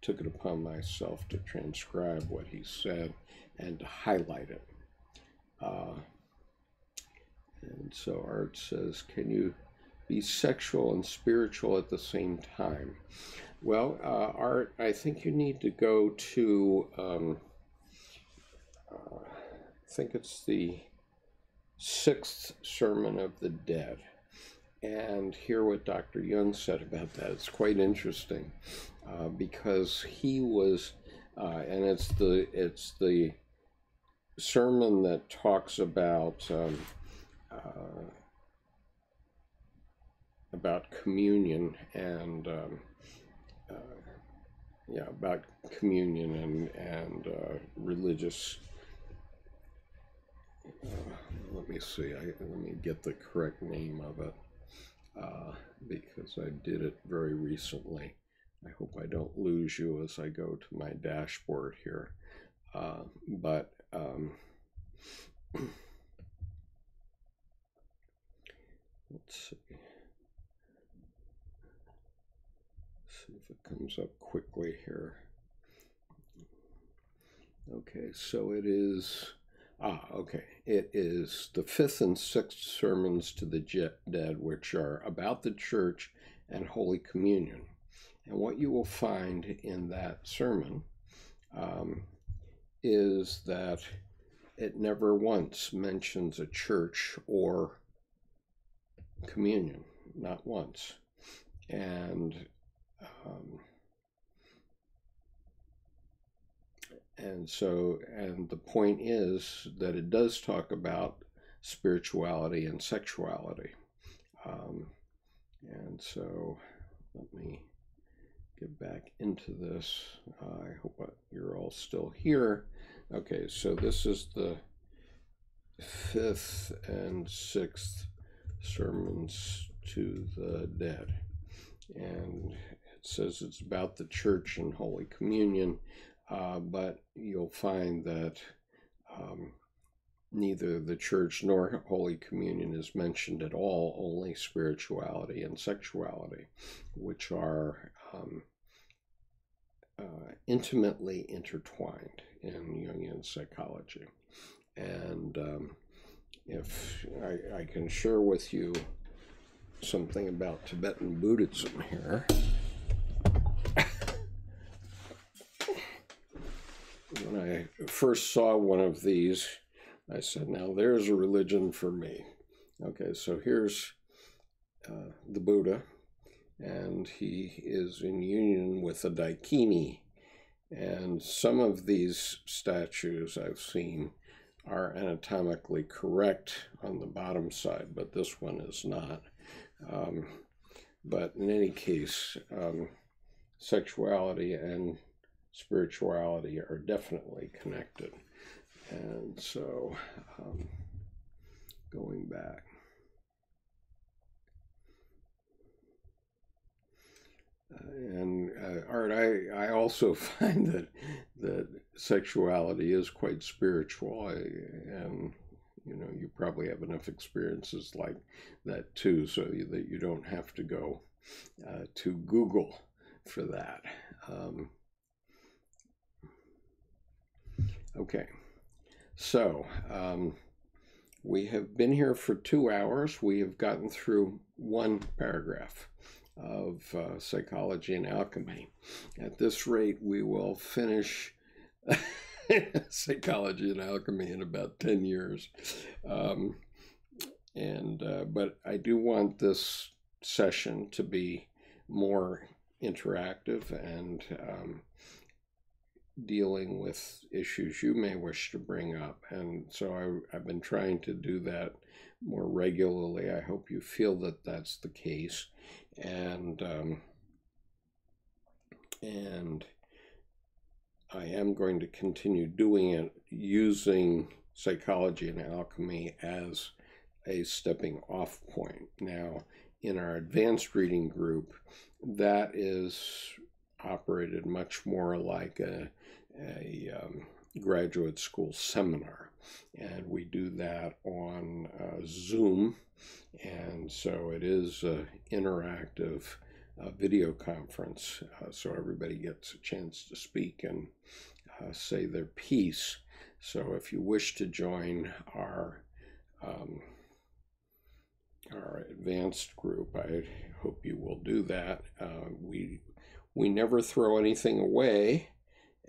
A: took it upon myself to transcribe what he said and to highlight it. Uh, and so Art says, Can you be sexual and spiritual at the same time? Well, uh, Art, I think you need to go to, um, uh, I think it's the sixth sermon of the dead and hear what Dr. Jung said about that. It's quite interesting uh, because he was, uh, and it's the it's the sermon that talks about um, uh, about communion and um, uh, yeah about communion and and uh, religious. Let me see. I, let me get the correct name of it because I did it very recently. I hope I don't lose you as I go to my dashboard here. Uh, but um, [clears throat] let's see. see if it comes up quickly here. Okay, so it is Ah, okay. It is the fifth and sixth sermons to the dead, which are about the church and Holy Communion. And what you will find in that sermon um, is that it never once mentions a church or communion, not once. And um, and so and the point is that it does talk about spirituality and sexuality um, and so let me get back into this. Uh, i hope you're all still here. Okay so this is the fifth and sixth sermons to the dead. And it says it's about the church and holy communion uh, but you'll find that um, neither the church nor Holy Communion is mentioned at all, only spirituality and sexuality, which are um, uh, intimately intertwined in Jungian psychology. And um, if I, I, can share with you something about Tibetan Buddhism here. when I first saw one of these, I said, now there's a religion for me. Okay, so here's uh, the Buddha, and he is in union with a dakini. And some of these statues I've seen are anatomically correct on the bottom side, but this one is not. Um, but in any case, um, sexuality and spirituality are definitely connected. And so, um, going back. And uh, Art, I, I also [laughs] find that that sexuality is quite spiritual, I, and you know you probably have enough experiences like that too, so that you don't have to go uh, to Google for that. Um, okay, so um, we have been here for two hours. We have gotten through one paragraph of uh, psychology and alchemy. At this rate, we will finish [laughs] psychology and alchemy in about 10 years. Um, and uh, but I do want this session to be more interactive and um, dealing with issues you may wish to bring up. And so I, I've been trying to do that more regularly. I hope you feel that that's the case. And um, and I am going to continue doing it using psychology and alchemy as a stepping off point. Now, in our advanced reading group, that is operated much more like a, a um, graduate school seminar. And we do that on uh, Zoom. And so it is an interactive uh, video conference. Uh, so everybody gets a chance to speak and uh, say their piece. So if you wish to join our um, our advanced group, I hope you will do that. Uh, we we never throw anything away,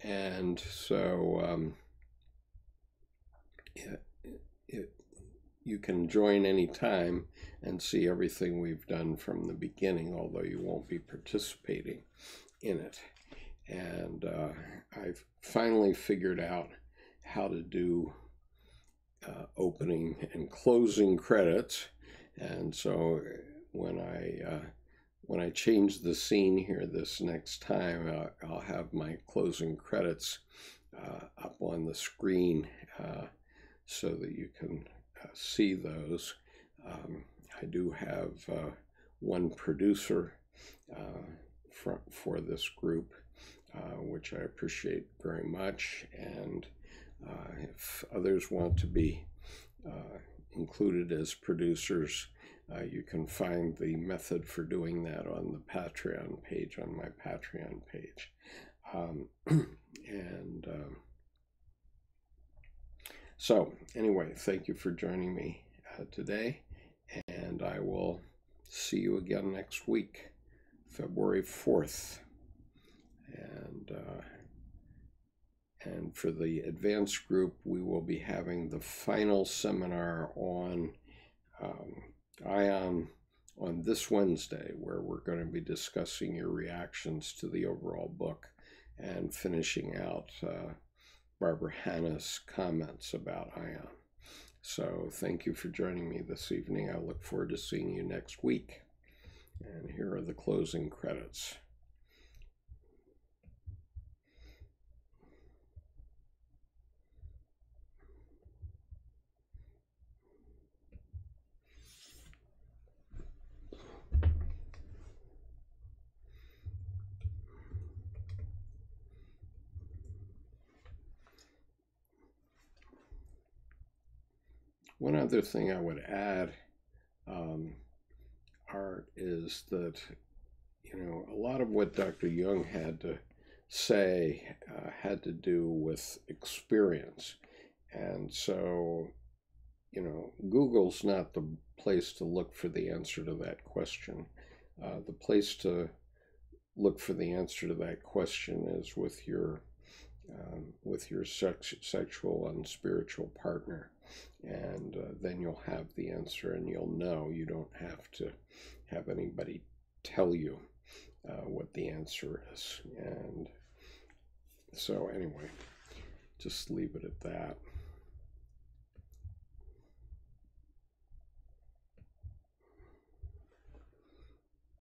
A: and so um, it, it, you can join anytime and see everything we've done from the beginning, although you won't be participating in it. And uh, I've finally figured out how to do uh, opening and closing credits. And so when I uh, when I change the scene here this next time, uh, I'll have my closing credits uh, up on the screen uh, so that you can uh, see those. Um, I do have uh, one producer uh, for, for this group, which I appreciate very much. And if others want to be included as producers, uh, you can find the method for doing that on the Patreon page, on my Patreon page. Um, [clears throat] and um, so, anyway, thank you for joining me uh, today, and I will see you again next week, February 4th. And uh, and for the advanced group, we will be having the final seminar on um, Aion on this Wednesday, where we're going to be discussing your reactions to the overall book and finishing out uh, Barbara Hannah's comments about Aion. So thank you for joining me this evening. I look forward to seeing you next week. And here are the closing credits. One other thing I would add, um, Art, is that, you know, a lot of what Dr. Jung had to say uh, had to do with experience. And so, you know, Google's not the place to look for the answer to that question. Uh, the place to look for the answer to that question is with your um, with your sex, sexual and spiritual partner and uh, then you'll have the answer and you'll know. You don't have to have anybody tell you uh, what the answer is. And so anyway just leave it at that